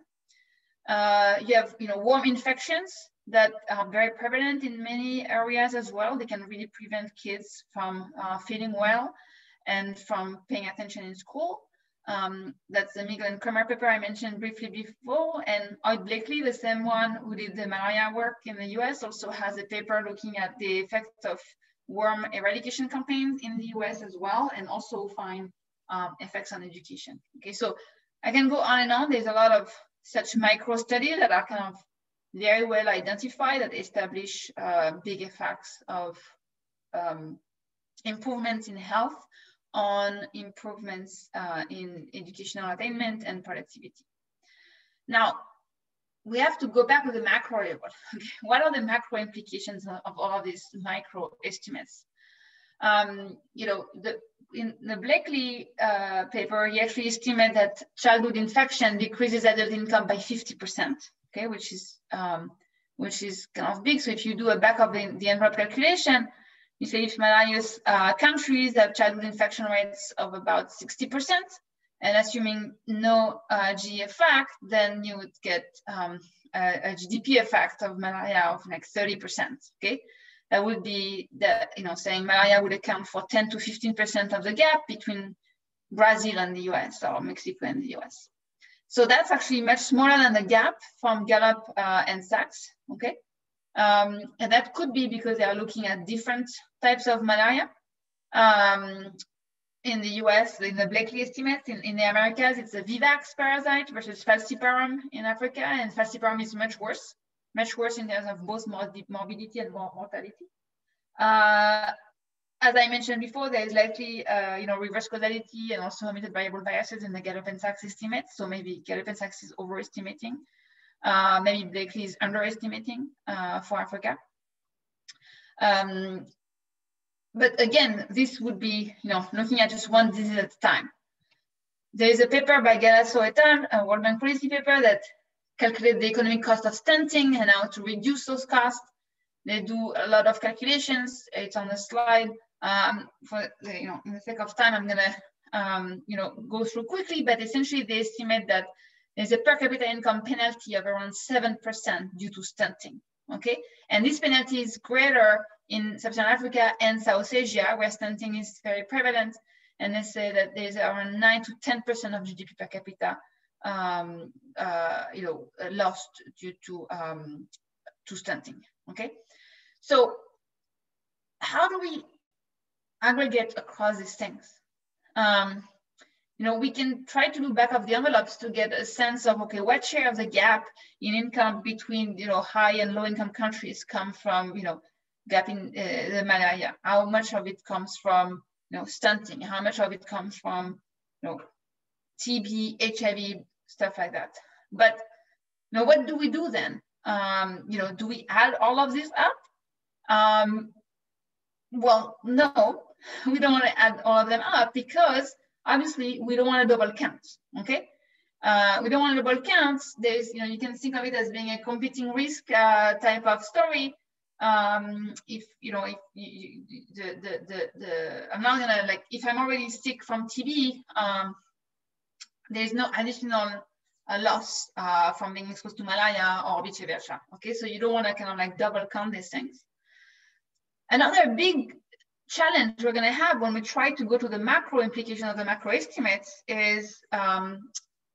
Uh, you have, you know, warm infections that are very prevalent in many areas as well. They can really prevent kids from uh, feeling well and from paying attention in school. Um, that's the Miguel and Kremer paper I mentioned briefly before. And Hoyt Bleakley, the same one who did the malaria work in the US, also has a paper looking at the effects of worm eradication campaigns in the US as well, and also find um, effects on education. Okay, so I can go on and on. There's a lot of such micro studies that are kind of very well identified that establish uh, big effects of um, improvements in health on improvements uh, in educational attainment and productivity. Now, we have to go back to the macro level. what are the macro implications of all of these micro estimates? Um, you know, the, in the Bleakley uh, paper, he actually estimated that childhood infection decreases adult income by 50%, okay, which is um, which is kind of big. So if you do a back of the, the envelope calculation, you say if malarious uh, countries have childhood infection rates of about 60%, and assuming no uh, G effect, then you would get um, a, a, GDP effect of malaria of like 30%, okay? That would be the, you know, saying malaria would account for 10 to 15% of the gap between Brazil and the US or Mexico and the US. So that's actually much smaller than the gap from Gallup uh, and Sachs, okay? Um, and that could be because they are looking at different types of malaria. Um, in the US, in the Bleakley estimates, in, in the Americas, it's a vivax parasite versus falciparum in Africa, and falciparum is much worse, much worse in terms of both morbidity and mortality. Uh, as I mentioned before, there is likely, uh, you know, reverse causality and also omitted variable biases in the Gallup and Sachs estimates. So maybe Gallup and Sachs is overestimating. Uh, maybe Bleakley is underestimating uh, for Africa. Um, but again, this would be, you know, looking at just one disease at a time. There is a paper by Galasso et al., a World Bank policy paper that calculates the economic cost of stunting and how to reduce those costs. They do a lot of calculations. It's on the slide. Um, for the, you know, in the sake of time, I'm gonna um, you know go through quickly. But essentially, they estimate that there's a per capita income penalty of around seven percent due to stunting. Okay, and this penalty is greater in Sub-Saharan Africa and South Asia, where stunting is very prevalent. And they say that there's around nine to ten percent of GDP per capita, um, uh, you know, lost due to um, to stunting. Okay, so how do we aggregate across these things. Um, you know, we can try to do back of the envelopes to get a sense of, okay, what share of the gap in income between, you know, high and low income countries come from, you know, gap in uh, the malaria? How much of it comes from, you know, stunting? How much of it comes from, you know, TB, HIV, stuff like that. But, know, what do we do then? Um, you know, do we add all of this up? Um, well, no, we don't want to add all of them up because obviously we don't want to double count, okay? Uh, we don't want to double count. There's, you know, you can think of it as being a competing risk uh, type of story. Um, if, you know, if you, you, the, the, the, the, I'm not gonna like, if I'm already sick from TB, um, there's no additional uh, loss uh, from being exposed to malaria or vice versa, okay? So you don't want to kind of like double count these things. Another big challenge we're going to have when we try to go to the macro implication of the macro estimates is um,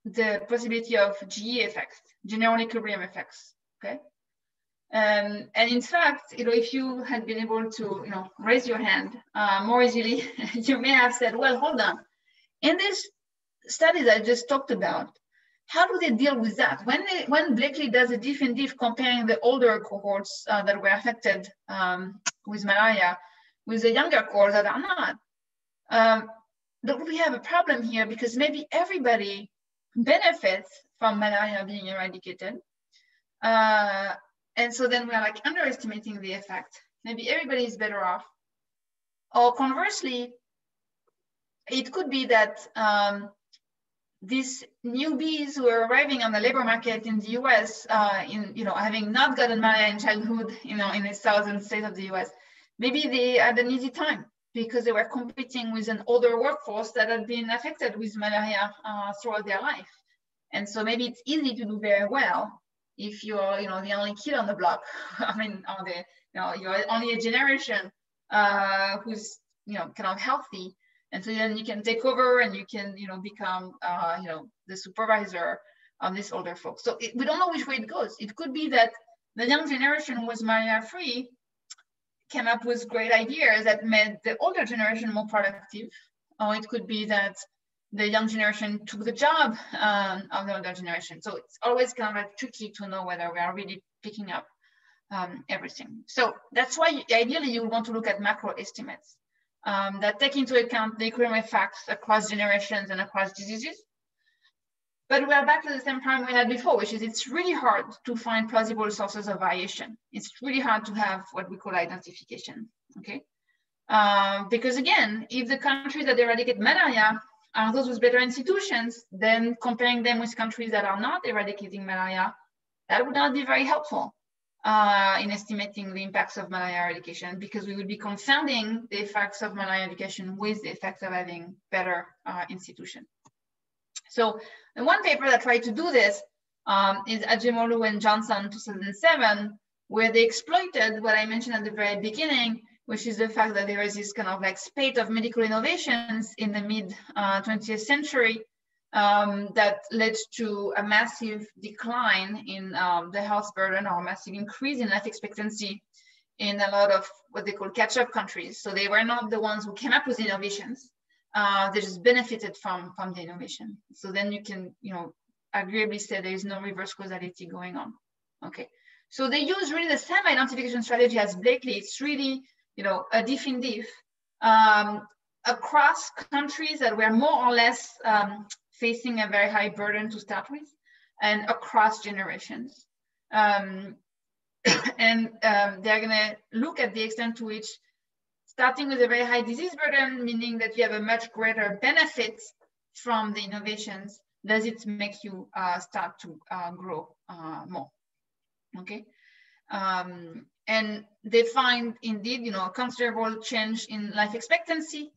the possibility of GE effects, general equilibrium effects. Okay. Um, and in fact, you know, if you had been able to, you know, raise your hand uh, more easily, you may have said, well, hold on. In this that I just talked about, how do they deal with that? When they, when Bleakley does a diff and diff comparing the older cohorts uh, that were affected um, with malaria with the younger cohorts that are not, um, we have a problem here because maybe everybody benefits from malaria being eradicated. Uh, and so then we're like underestimating the effect. Maybe everybody is better off. Or conversely, it could be that um, these newbies who are arriving on the labor market in the US, uh, in you know having not gotten malaria in childhood, you know, in the southern states of the US, maybe they had an easy time because they were competing with an older workforce that had been affected with malaria uh, throughout their life. And so maybe it's easy to do very well if you're, you know, the only kid on the block. I mean, on the, you know, you're only a generation uh, who's, you know, kind of healthy. And so then you can take over and you can, you know, become, uh, you know, the supervisor of these older folks. So it, we don't know which way it goes. It could be that the young generation was malaria free came up with great ideas that made the older generation more productive. Or it could be that the young generation took the job um, of the older generation. So it's always kind of like tricky to know whether we are really picking up um, everything. So that's why ideally you want to look at macro estimates um, that take into account the equilibrium effects across generations and across diseases. But we are back to the same problem we had before, which is it's really hard to find plausible sources of variation. It's really hard to have what we call identification, okay? Um, because again, if the countries that eradicate malaria are those with better institutions, then comparing them with countries that are not eradicating malaria, that would not be very helpful uh, in estimating the impacts of malaria eradication because we would be confounding the effects of malaria eradication with the effects of having better uh, institutions. So the one paper that tried to do this um, is Acemoglu and Johnson 2007, where they exploited what I mentioned at the very beginning, which is the fact that there is this kind of like spate of medical innovations in the mid uh, 20th century um, that led to a massive decline in um, the health burden or a massive increase in life expectancy in a lot of what they call catch-up countries. So they were not the ones who came up with innovations, uh, they just benefited from from the innovation. So then you can, you know, agreeably say there is no reverse causality going on. Okay. So they use really the same identification strategy as Bleakley. It's really, you know, a diff in diff um, across countries that were more or less um, facing a very high burden to start with and across generations. Um, and um, they're going to look at the extent to which starting with a very high disease burden, meaning that you have a much greater benefit from the innovations, does it make you uh, start to uh, grow uh, more? Okay. Um, and they find indeed, you know, a considerable change in life expectancy.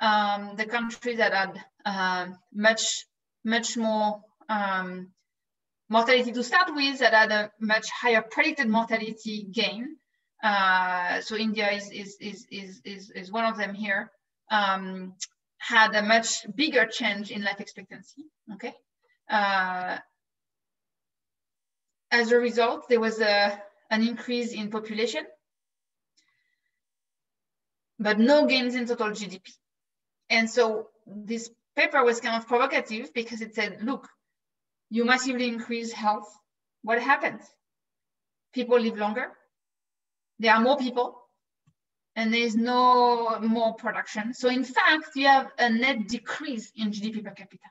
Um, the countries that had uh, much, much more um, mortality to start with that had a much higher predicted mortality gain. Uh, so India is, is, is, is, is, is one of them here, um, had a much bigger change in life expectancy, okay? Uh, as a result, there was a, an increase in population, but no gains in total GDP. And so this paper was kind of provocative because it said, look, you massively increase health, what happens? People live longer, there are more people, and there is no more production. So in fact, you have a net decrease in GDP per capita,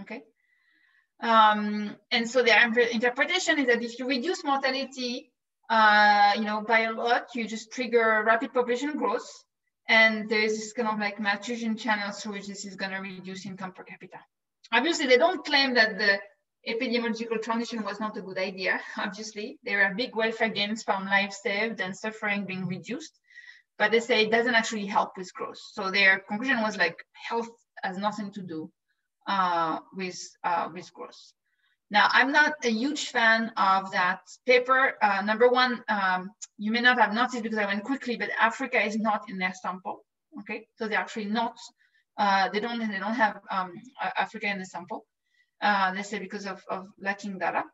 okay? Um, and so their interpretation is that if you reduce mortality, uh, you know, by a lot, you just trigger rapid population growth, and there is this kind of like maturation channel through which this is going to reduce income per capita. Obviously, they don't claim that the epidemiological transition was not a good idea, obviously. There are big welfare gains from lives saved and suffering being reduced, but they say it doesn't actually help with growth. So their conclusion was like health has nothing to do uh, with, uh, with growth. Now, I'm not a huge fan of that paper. Uh, number one, um, you may not have noticed because I went quickly, but Africa is not in their sample. Okay, so they're actually not. Uh, they don't. They don't have um, Africa in the sample uh, they say because of, of lacking data.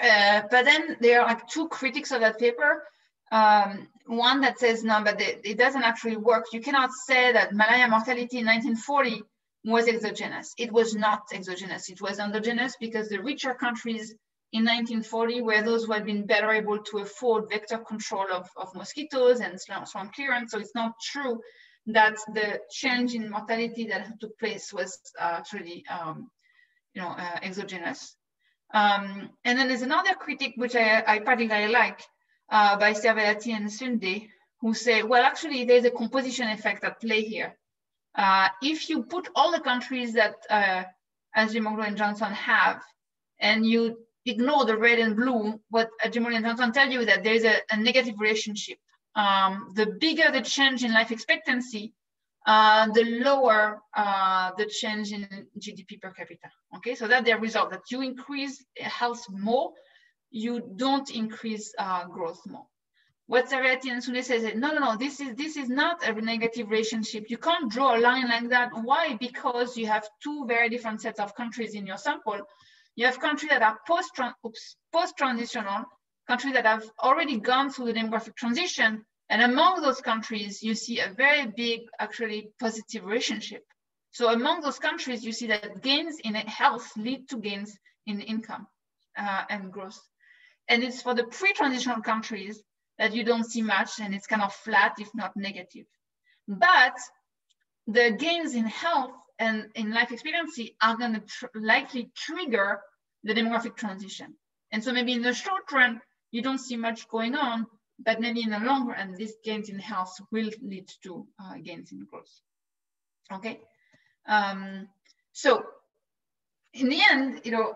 Uh, but then there are like two critics of that paper. Um, one that says, no, but it, it doesn't actually work. You cannot say that malaria mortality in 1940 was exogenous. It was not exogenous. It was endogenous because the richer countries in 1940 were those who had been better able to afford vector control of, of mosquitoes and swarm clearance. So it's not true that the change in mortality that took place was uh, actually um, you know, uh, exogenous. Um, and then there's another critique, which I, I particularly like, uh, by Cervellati and Sunde, who say, well, actually, there's a composition effect at play here. Uh, if you put all the countries that uh, and Johnson have, and you ignore the red and blue, what Acemoglu and Johnson tell you that there's a, a negative relationship. Um, the bigger the change in life expectancy, uh, the lower uh, the change in GDP per capita. Okay, so that's the result that you increase health more, you don't increase uh, growth more. What Cervellati and Sunde says, no, no, no, this is this is not a negative relationship. You can't draw a line like that. Why? Because you have two very different sets of countries in your sample. You have countries that are post post transitional, countries that have already gone through the demographic transition, and among those countries, you see a very big, actually positive relationship. So among those countries, you see that gains in health lead to gains in income uh, and growth. And it's for the pre-transitional countries that you don't see much and it's kind of flat, if not negative. But the gains in health and in life expectancy are going to tr likely trigger the demographic transition. And so maybe in the short run, you don't see much going on, but maybe in the long run, these gains in health will lead to uh, gains in growth. Okay, um, so in the end, you know,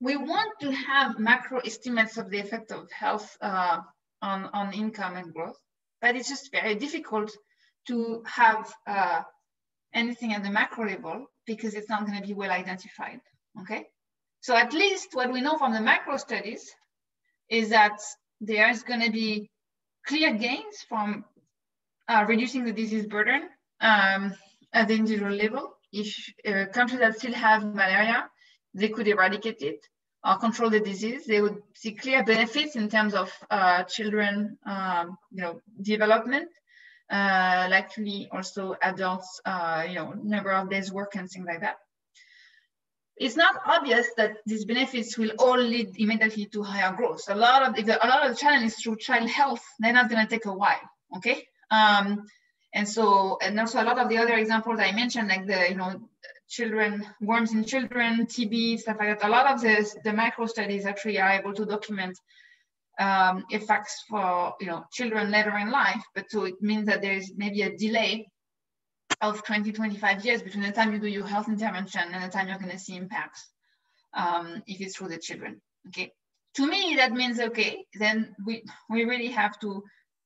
we want to have macro estimates of the effect of health uh, on, on income and growth, but it's just very difficult to have uh, anything at the macro level because it's not going to be well identified. Okay, so at least what we know from the macro studies is that there's going to be clear gains from uh, reducing the disease burden um, at the individual level. If uh, countries that still have malaria, they could eradicate it or control the disease. They would see clear benefits in terms of uh, children, um, you know, development. uh, likely also adults, uh, you know, number of days work and things like that. It's not obvious that these benefits will all lead immediately to higher growth. A lot of if a lot of the challenge is through child health, they're not going to take a while. Okay, um, and so and also a lot of the other examples I mentioned, like the you know children, worms in children, TB, stuff like that. A lot of this, the micro studies actually are able to document um, effects for you know children later in life, but so it means that there is maybe a delay of 20, 25 years between the time you do your health intervention and the time you're going to see impacts um, if it's through the children. Okay. To me, that means okay, then we we really have to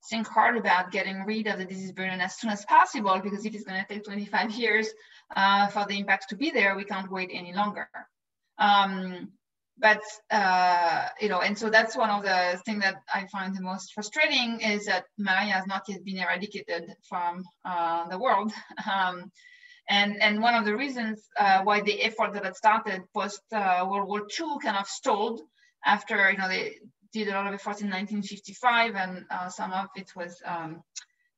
think hard about getting rid of the disease burden as soon as possible because if it's going to take 25 years uh, for the impact to be there, we can't wait any longer. Um, but uh, you know, and so that's one of the things that I find the most frustrating is that malaria has not yet been eradicated from uh, the world. Um, and, and one of the reasons uh, why the effort that had started post uh, World War II kind of stalled after, you know, they did a lot of efforts in 1955 and uh, some of it was um,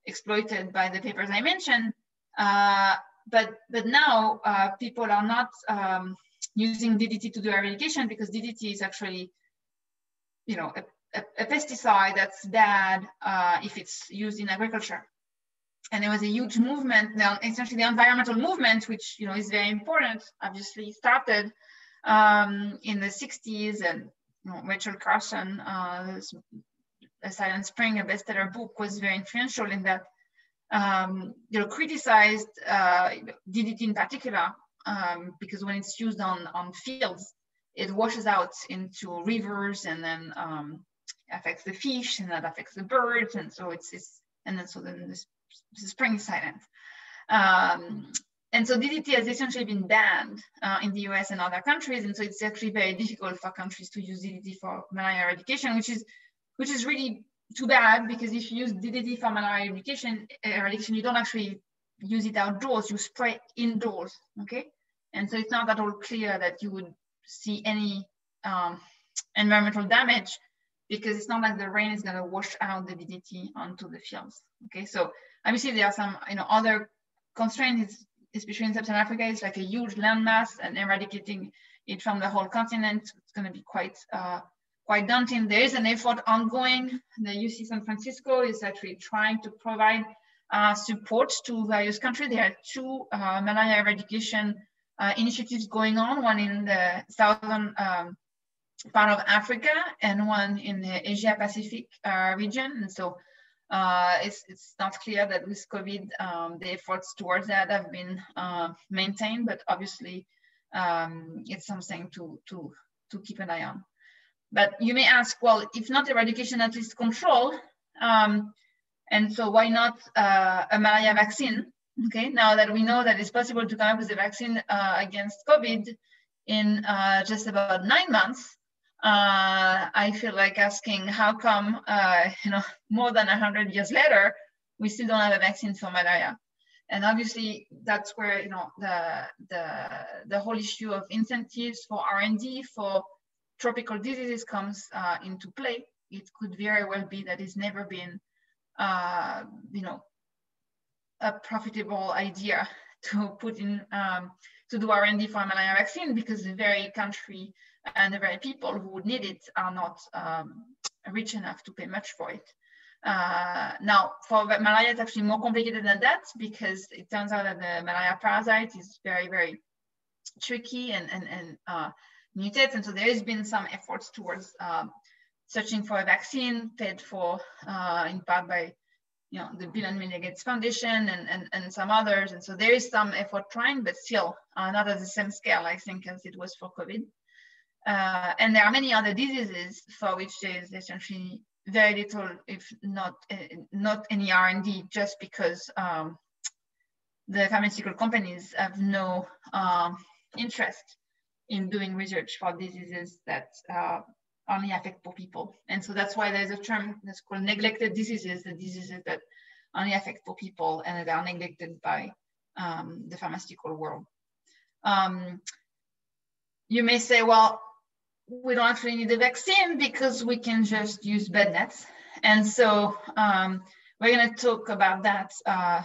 exploited by the papers I mentioned. Uh, but, but now people are not um, using DDT to do eradication because DDT is actually, you know, a, a, a pesticide that's bad uh, if it's used in agriculture. And there was a huge movement, now essentially the environmental movement, which you know is very important, obviously started um, in the 60s and Rachel Carson, uh, a Silent Spring, a bestseller book, was very influential in that. Um, you know, criticized uh, DDT in particular um, because when it's used on, on fields, it washes out into rivers and then um, affects the fish and that affects the birds. And so it's, it's and then so then the, the spring is silent. Um, and so DDT has essentially been banned uh, in the US and other countries. And so it's actually very difficult for countries to use DDT for malaria eradication, which is, which is really too bad because if you use DDT for malaria eradication, eradication, you don't actually use it outdoors, you spray indoors, okay? And so it's not at all clear that you would see any um, environmental damage because it's not like the rain is gonna wash out the DDT onto the fields, okay? So obviously there are some you know, other constraints, especially in Sub-Saharan Africa, it's like a huge landmass and eradicating it from the whole continent, it's gonna be quite uh, quite daunting. There is an effort ongoing. The UC San Francisco is actually trying to provide uh, support to various countries. There are two uh, malaria eradication uh, initiatives going on, one in the southern um, part of Africa and one in the Asia Pacific uh, region. And so uh, it's, it's not clear that with COVID, um, the efforts towards that have been uh, maintained, but obviously um, it's something to, to, to keep an eye on. But you may ask, well, if not eradication, at least control. Um, and so why not uh, a malaria vaccine? Okay, now that we know that it's possible to come up with a vaccine uh, against COVID in uh, just about nine months, uh, I feel like asking how come, uh, you know, more than 100 years later, we still don't have a vaccine for malaria. And obviously that's where, you know, the, the, the whole issue of incentives for R&D for tropical diseases comes uh, into play. It could very well be that it's never been uh, you know, a profitable idea to put in um, to do R&D for malaria vaccine because the very country and the very people who need it are not um, rich enough to pay much for it. Uh, now, for malaria, it's actually more complicated than that because it turns out that the malaria parasite is very, very tricky and, and, and uh, mutates. And so there has been some efforts towards um, searching for a vaccine paid for uh, in part by you know, the Bill and Melinda Gates Foundation and, and, and some others. And so there is some effort trying, but still uh, not at the same scale, I think, as it was for COVID. Uh, and there are many other diseases for which there is essentially very little, if not uh, not any R&D, just because um, the pharmaceutical companies have no um, interest in doing research for diseases that uh, only affect poor people. And so that's why there's a term that's called neglected diseases, the diseases that only affect poor people and that are neglected by um, the pharmaceutical world. Um, you may say, well, we don't actually need a vaccine because we can just use bed nets. And so um, we're going to talk about that uh,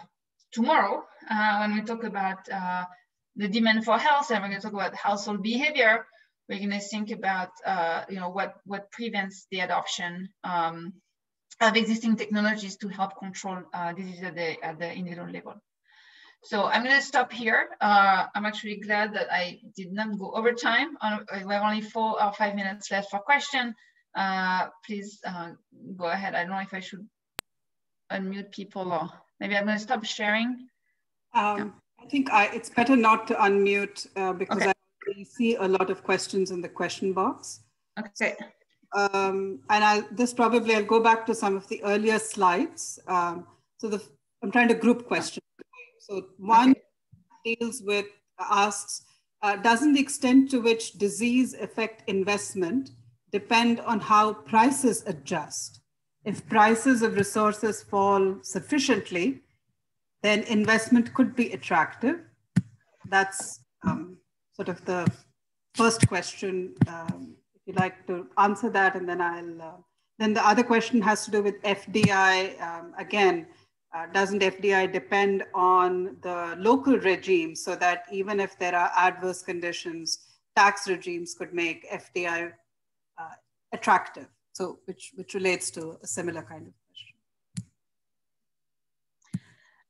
tomorrow uh, when we talk about uh, the demand for health and we're going to talk about household behavior. We're going to think about, uh, you know, what, what prevents the adoption um, of existing technologies to help control uh, disease at the, at the individual level. So I'm going to stop here. Uh, I'm actually glad that I did not go over time. We have only four or five minutes left for question. Uh, please uh, go ahead. I don't know if I should unmute people or maybe I'm going to stop sharing. Um, yeah. I think I, it's better not to unmute uh, because okay. I see a lot of questions in the question box. Okay. Um, and I, this probably, I'll go back to some of the earlier slides. Um, so the, I'm trying to group questions. So one okay. deals with, asks, uh, doesn't the extent to which disease affect investment depend on how prices adjust? If prices of resources fall sufficiently, then investment could be attractive. That's um, sort of the first question. Um, if you'd like to answer that, and then I'll. Uh, then the other question has to do with FDI. Um, again, uh, doesn't FDI depend on the local regime so that even if there are adverse conditions, tax regimes could make FDI uh, attractive? So, which, which relates to a similar kind of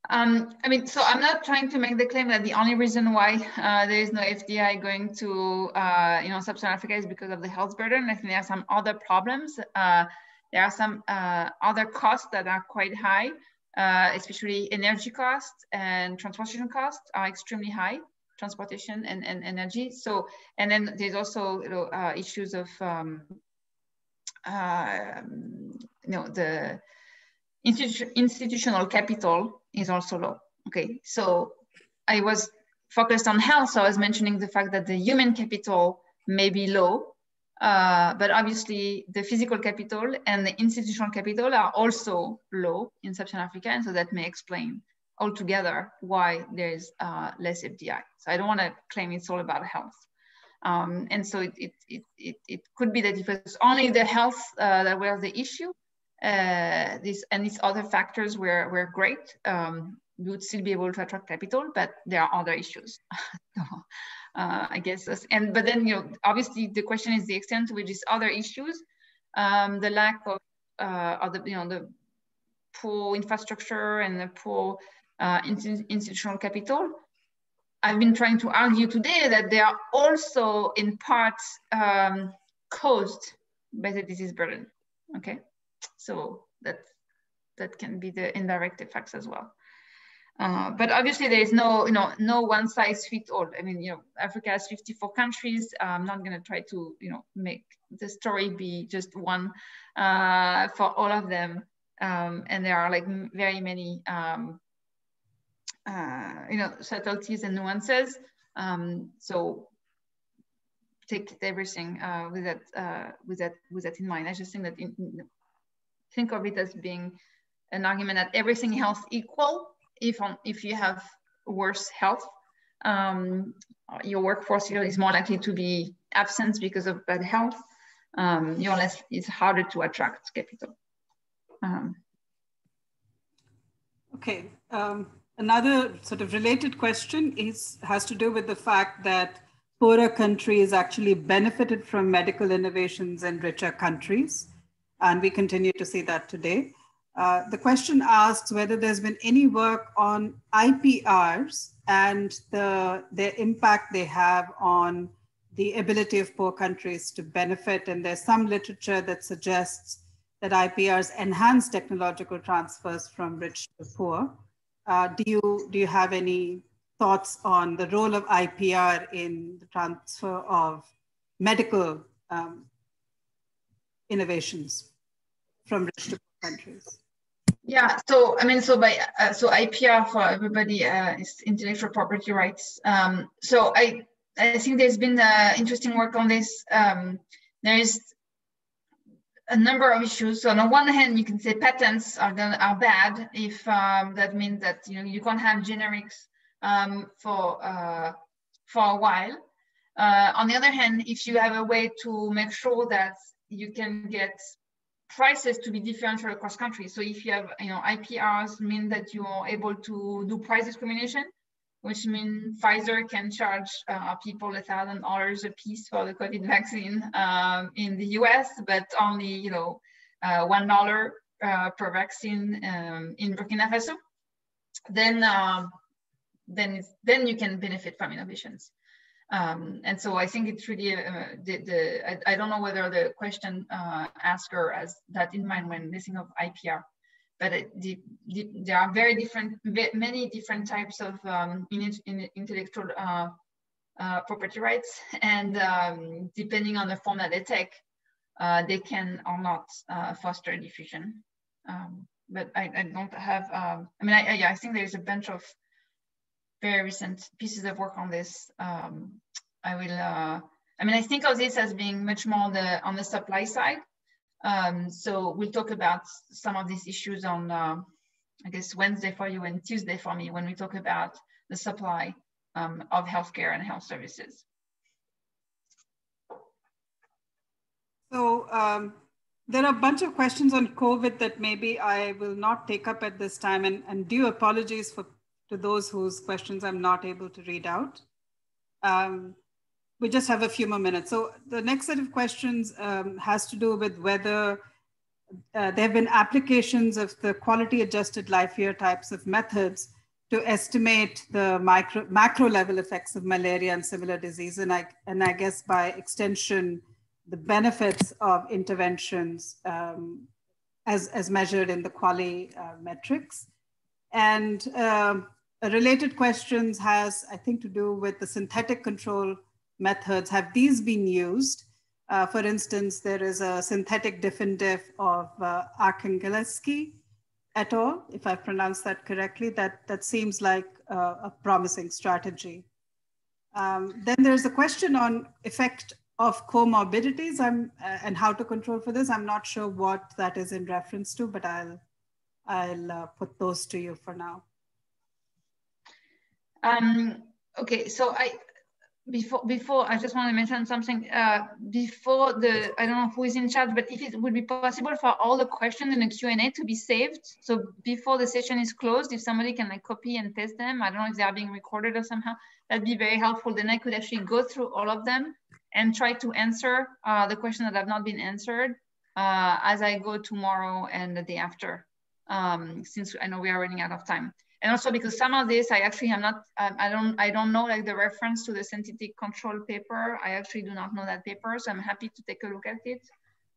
Um, I mean, so I'm not trying to make the claim that the only reason why uh, there is no FDI going to, uh, you know, Sub-Saharan Africa is because of the health burden. I think there are some other problems. Uh, there are some uh, other costs that are quite high, uh, especially energy costs and transportation costs are extremely high, transportation and, and energy. So, and then there's also, you know, uh, issues of, um, you know, the institu institutional capital is also low. Okay, so I was focused on health, so I was mentioning the fact that the human capital may be low, uh, but obviously the physical capital and the institutional capital are also low in Sub-Saharan Africa, and so that may explain altogether why there's uh, less FDI. So I don't want to claim it's all about health. Um, and so it, it, it, it, it could be that if it's only the health uh, that was the issue, uh, this and these other factors were, were great. Um, we would still be able to attract capital, but there are other issues. so, uh, I guess, and but then you know, obviously the question is the extent to which these other issues, um, the lack of, uh, of the you know the poor infrastructure and the poor uh, institutional capital. I've been trying to argue today that they are also in part um, caused by the disease burden. Okay. So that, that can be the indirect effects as well. Uh, but obviously there is no, you know, no one size fits all. I mean, you know, Africa has 54 countries. I'm not going to try to, you know, make the story be just one uh, for all of them. Um, and there are like very many, um, uh, you know, subtleties and nuances. Um, so take everything uh, with that, uh, with that, with that in mind. I just think that in, think of it as being an argument that everything else equal if on, if you have worse health um, your workforce is more likely to be absent because of bad health um, you're less it's harder to attract capital um, okay um, another sort of related question is has to do with the fact that poorer countries actually benefited from medical innovations in richer countries and we continue to see that today. Uh, the question asks whether there's been any work on IPRs and the, their impact they have on the ability of poor countries to benefit. And there's some literature that suggests that IPRs enhance technological transfers from rich to poor. Uh, do, you, do you have any thoughts on the role of IPR in the transfer of medical um, innovations from rich to poor countries? Yeah, so I mean, so by uh, so IPR for everybody uh, is intellectual property rights. Um, so I I think there's been uh, interesting work on this. Um, there is a number of issues. So on the one hand, you can say patents are are bad if um, that means that you know you can't have generics um, for uh, for a while. Uh, on the other hand, if you have a way to make sure that you can get prices to be differential across countries. So if you have, you know, IPRs mean that you are able to do price discrimination, which means Pfizer can charge uh, people a thousand dollars a piece for the COVID vaccine um, in the US, but only, you know, uh, one dollar uh, per vaccine um, in Burkina Faso. Then, um, then, then you can benefit from innovations. Um, and so I think it's really uh, the, the I, I, don't know whether the question uh, asker has that in mind when listening of IPR, but it, the, the, there are very different, many different types of um, in, in intellectual uh, uh, property rights, and um, depending on the form that they take, uh, they can or not uh, foster diffusion. Um, but I, I, don't have. Um, I mean, I, I, I think there's a bunch of very recent pieces of work on this. Um, I will, uh, I mean, I think of this as being much more on the, on the supply side. Um, so we'll talk about some of these issues on, uh, I guess, Wednesday for you and Tuesday for me when we talk about the supply um, of healthcare and health services. So um, there are a bunch of questions on COVID that maybe I will not take up at this time and, and due apologies for to those whose questions I'm not able to read out. Um, we just have a few more minutes. So the next set of questions um, has to do with whether uh, there have been applications of the quality adjusted life year types of methods to estimate the micro, macro level effects of malaria and similar disease. And I, and I guess by extension, the benefits of interventions um, as, as measured in the QALY uh, metrics. And um, related questions has, I think, to do with the synthetic control methods. Have these been used? Uh, for instance, there is a synthetic diff and diff of uh, Arkhangelsky et al., if I pronounced that correctly. That, that seems like a promising strategy. Um, then there's a question on effect of comorbidities I'm, uh, and how to control for this. I'm not sure what that is in reference to, but I'll, I'll uh, put those to you for now. Um, okay, so I before before I just want to mention something. Uh, before the I don't know who is in charge, but if it would be possible for all the questions in the Q and A to be saved, so before the session is closed, if somebody can like copy and paste them, I don't know if they are being recorded or somehow, that'd be very helpful. Then I could actually go through all of them and try to answer uh, the question that have not been answered uh, as I go tomorrow and the day after, um, since I know we are running out of time and also because some of this I actually am not um, I don't I don't know like the reference to the synthetic control paper. I actually do not know that paper so I'm happy to take a look at it.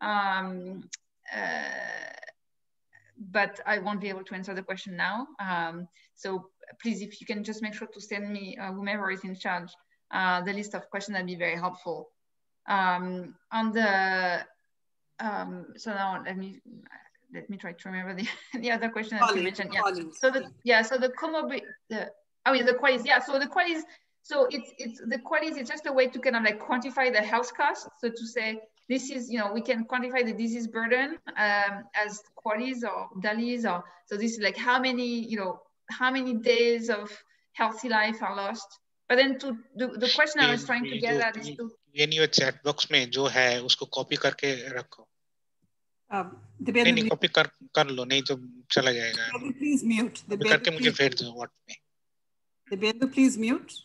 Um, uh, but I won't be able to answer the question now. Um, so please if you can just make sure to send me uh, whomever is in charge uh, the list of questions that'd be very helpful. Um, on the um, so now let me let me try to remember the, the other question that you mentioned. Yeah. So the yeah, so the comorbid the oh yeah, the QALYs, yeah. So the QALYs, so it's it's the QALYs is just a way to kind of like quantify the health cost. So to say this is, you know, we can quantify the disease burden um, as QALYs or DALYs or so this is like how many, you know, how many days of healthy life are lost. But then to the, the question I was trying to get at is to ये नहीं वो chat box में जो है उसको copy करके रखो copy कर कर लो नहीं तो चला जाएगा प्लीज म्यूट करके मुझे भेज दो what Dibendu please mute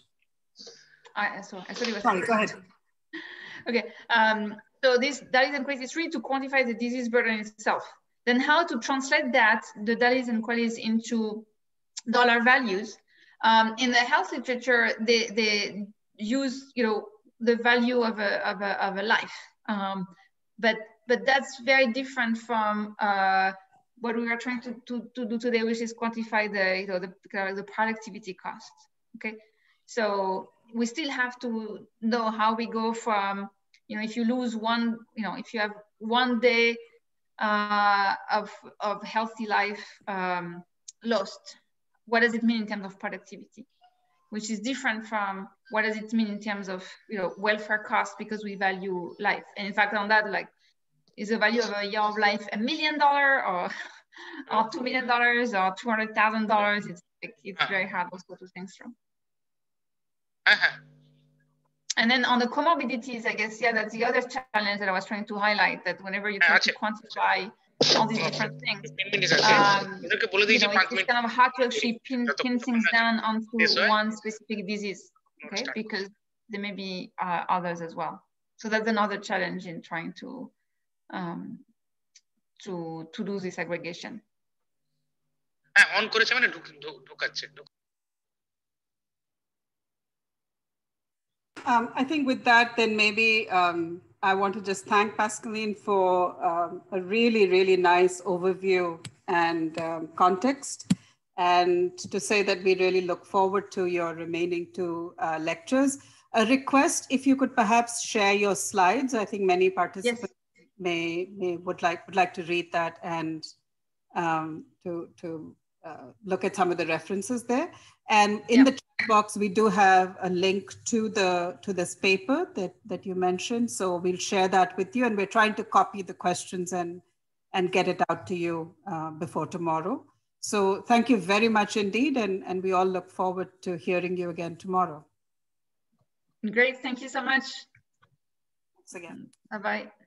sorry go ahead. Okay um, so this DALYs and QALYs really to quantify the disease burden itself. Then how to translate that the DALYs and QALYs into dollar values? Um, in the health literature they they use you know the value of a of a, of a life. Um, but but that's very different from uh, what we are trying to, to, to do today, which is quantify the, you know, the, the productivity cost, okay? So we still have to know how we go from, you know, if you lose one, you know, if you have one day uh, of, of healthy life um, lost, what does it mean in terms of productivity? Which is different from what does it mean in terms of, you know, welfare costs because we value life. And in fact, on that, like is the value of a year of life a million dollar or or two million dollars or two hundred thousand dollars? It's it's uh-huh. very hard also to think through. Uh-huh. and then on the comorbidities, I guess, yeah, that's the other challenge that I was trying to highlight that whenever you try to quantify all these different things, um, you know, it's kind of hard to actually pin, pin things down onto one specific disease, okay? Because there may be uh, others as well. So that's another challenge in trying to um, to to do this aggregation. On করেছে মানে ঢুকাচ্ছে Um, I think with that, then maybe um, I want to just thank Pascaline for um, a really, really nice overview and um, context. And to say that we really look forward to your remaining two uh, lectures. A request, if you could perhaps share your slides. I think many participants yes. may, may would like would like to read that and um, to, to uh, look at some of the references there. And in yep. the chat box, we do have a link to the to this paper that, that you mentioned. So we'll share that with you. And we're trying to copy the questions and, and get it out to you uh, before tomorrow. So thank you very much indeed. And, and we all look forward to hearing you again tomorrow. Great. Thank you so much. Thanks again. Bye-bye.